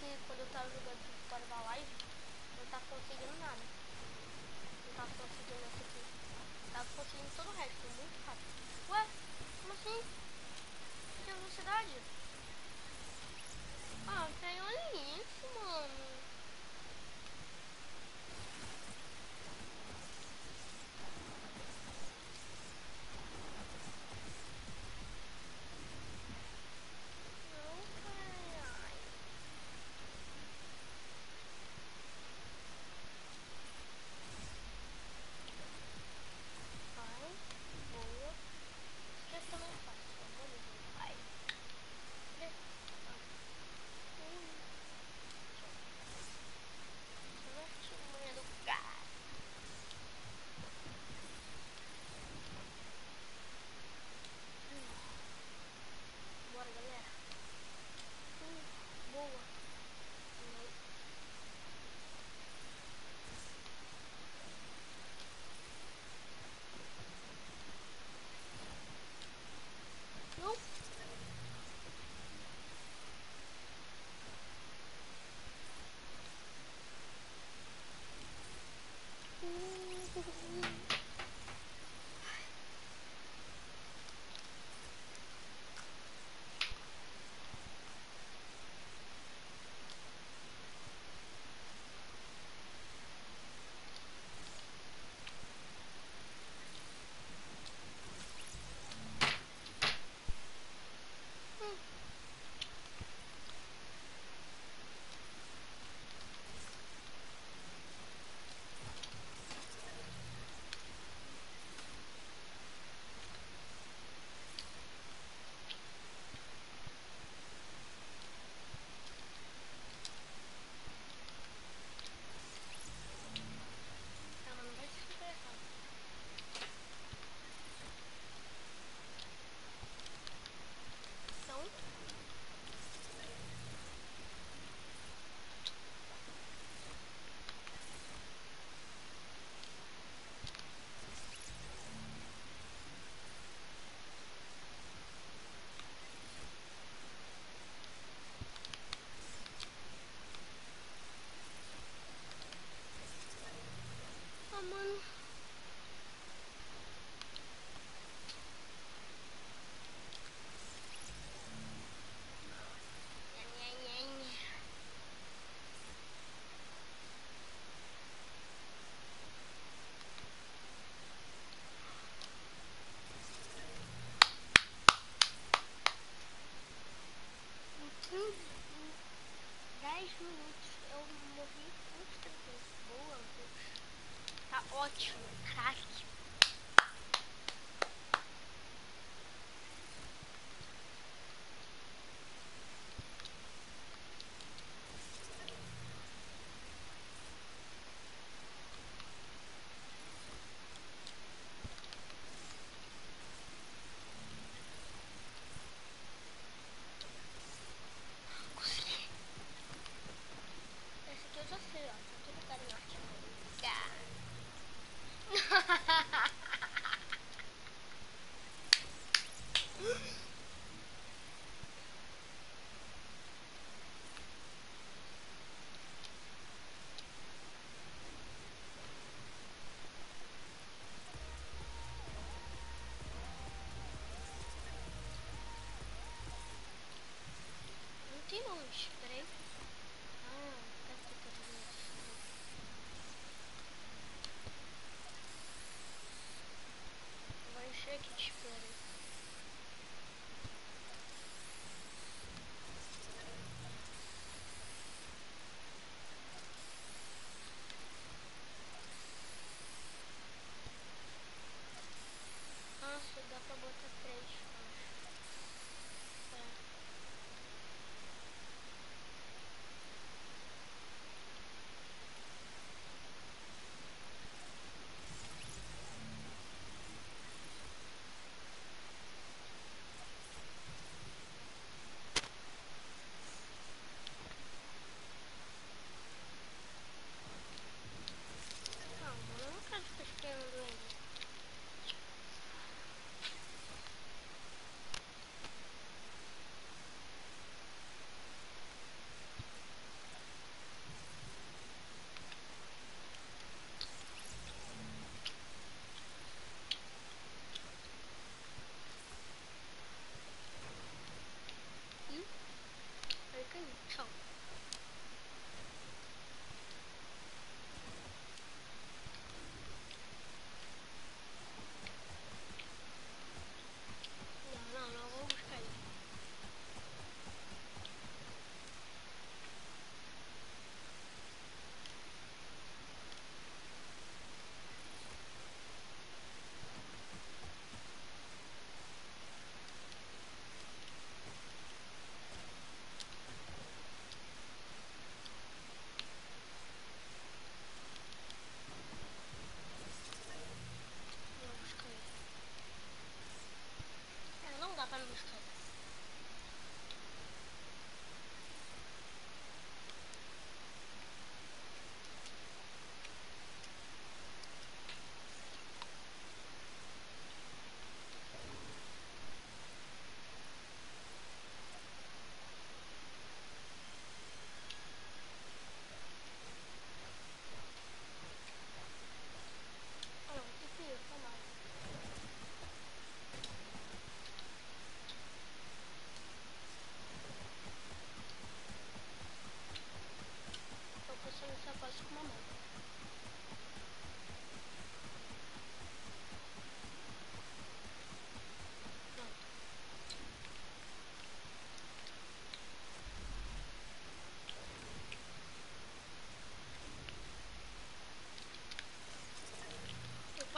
Que quando eu tava jogando Vitória da Live, não tava conseguindo nada. Não tava conseguindo essa aqui. Tava conseguindo todo o resto, muito rápido. Ué, como assim? Que velocidade? Ah, velho, olha isso,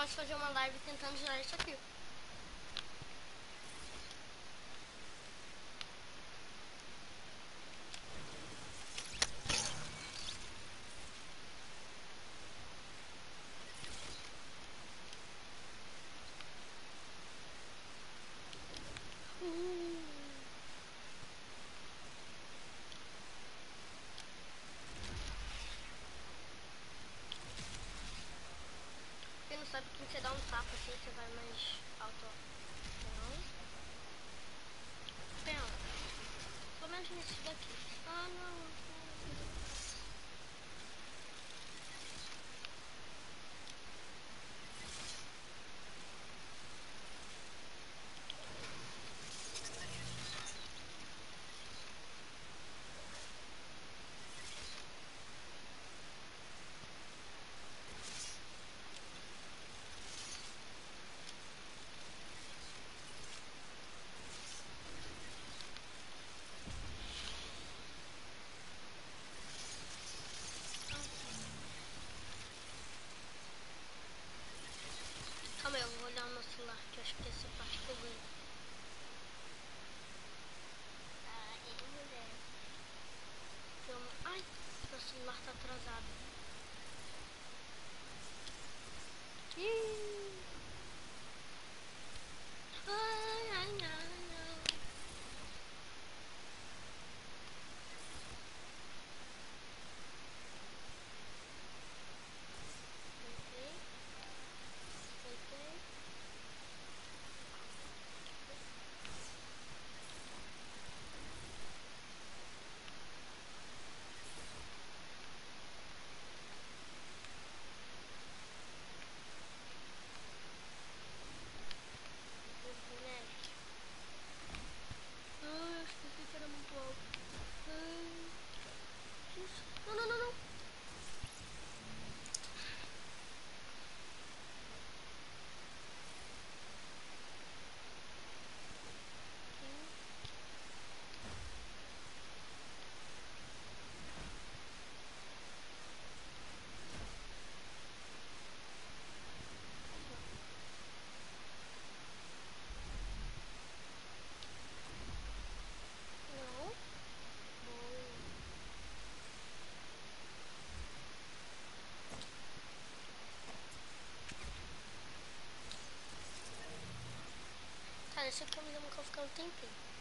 posso fazer uma live tentando gerar isso aqui. celular tá atrasado. Ih. essa comida nunca ficar um tempinho.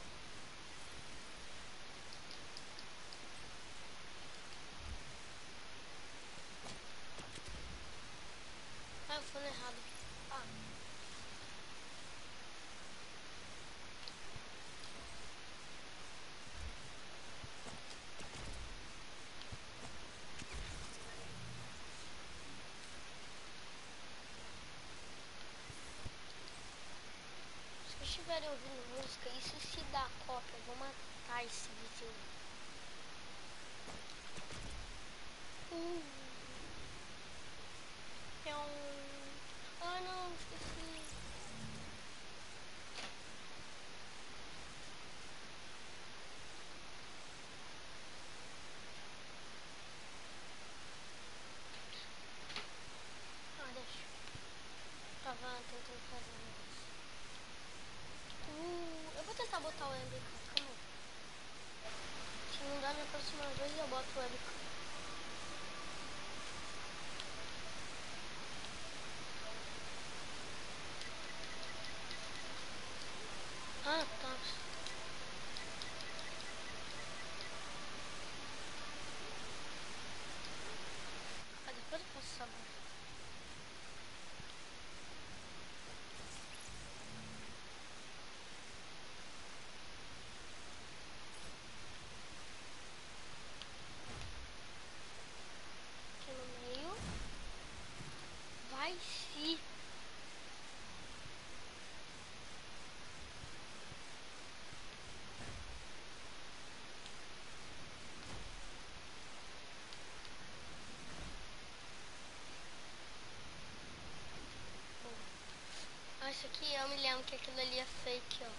Isso aqui, eu me lembro que aquilo ali é fake, ó.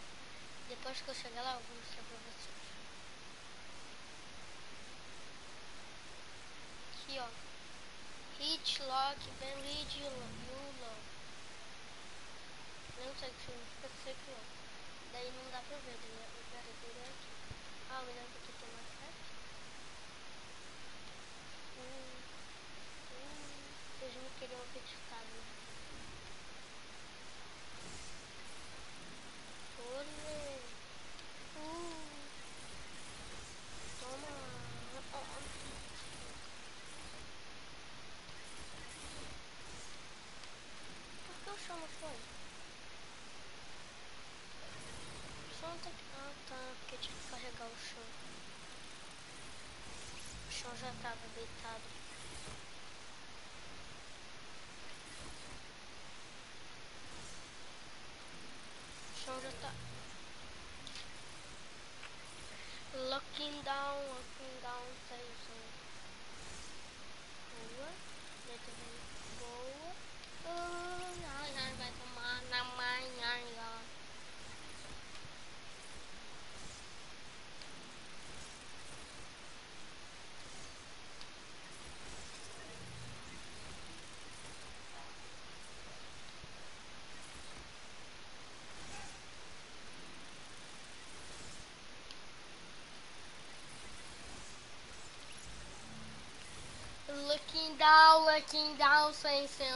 Depois que eu chegar lá, eu vou mostrar pra vocês. Aqui, ó. Hit, lock, ben read, you low. Não sei o que significa isso aqui, ó. Daí não dá pra ver, daí o verdadeiro é aqui. Ah, me lembro que tem uma sete. Hum, hum, vocês não queriam um certificado, né? Olê. Por que o chão não foi? O chão tem que... Ah, tá. Porque tinha que carregar o chão. O chão já tava deitado. Looking down, down, looking down, station.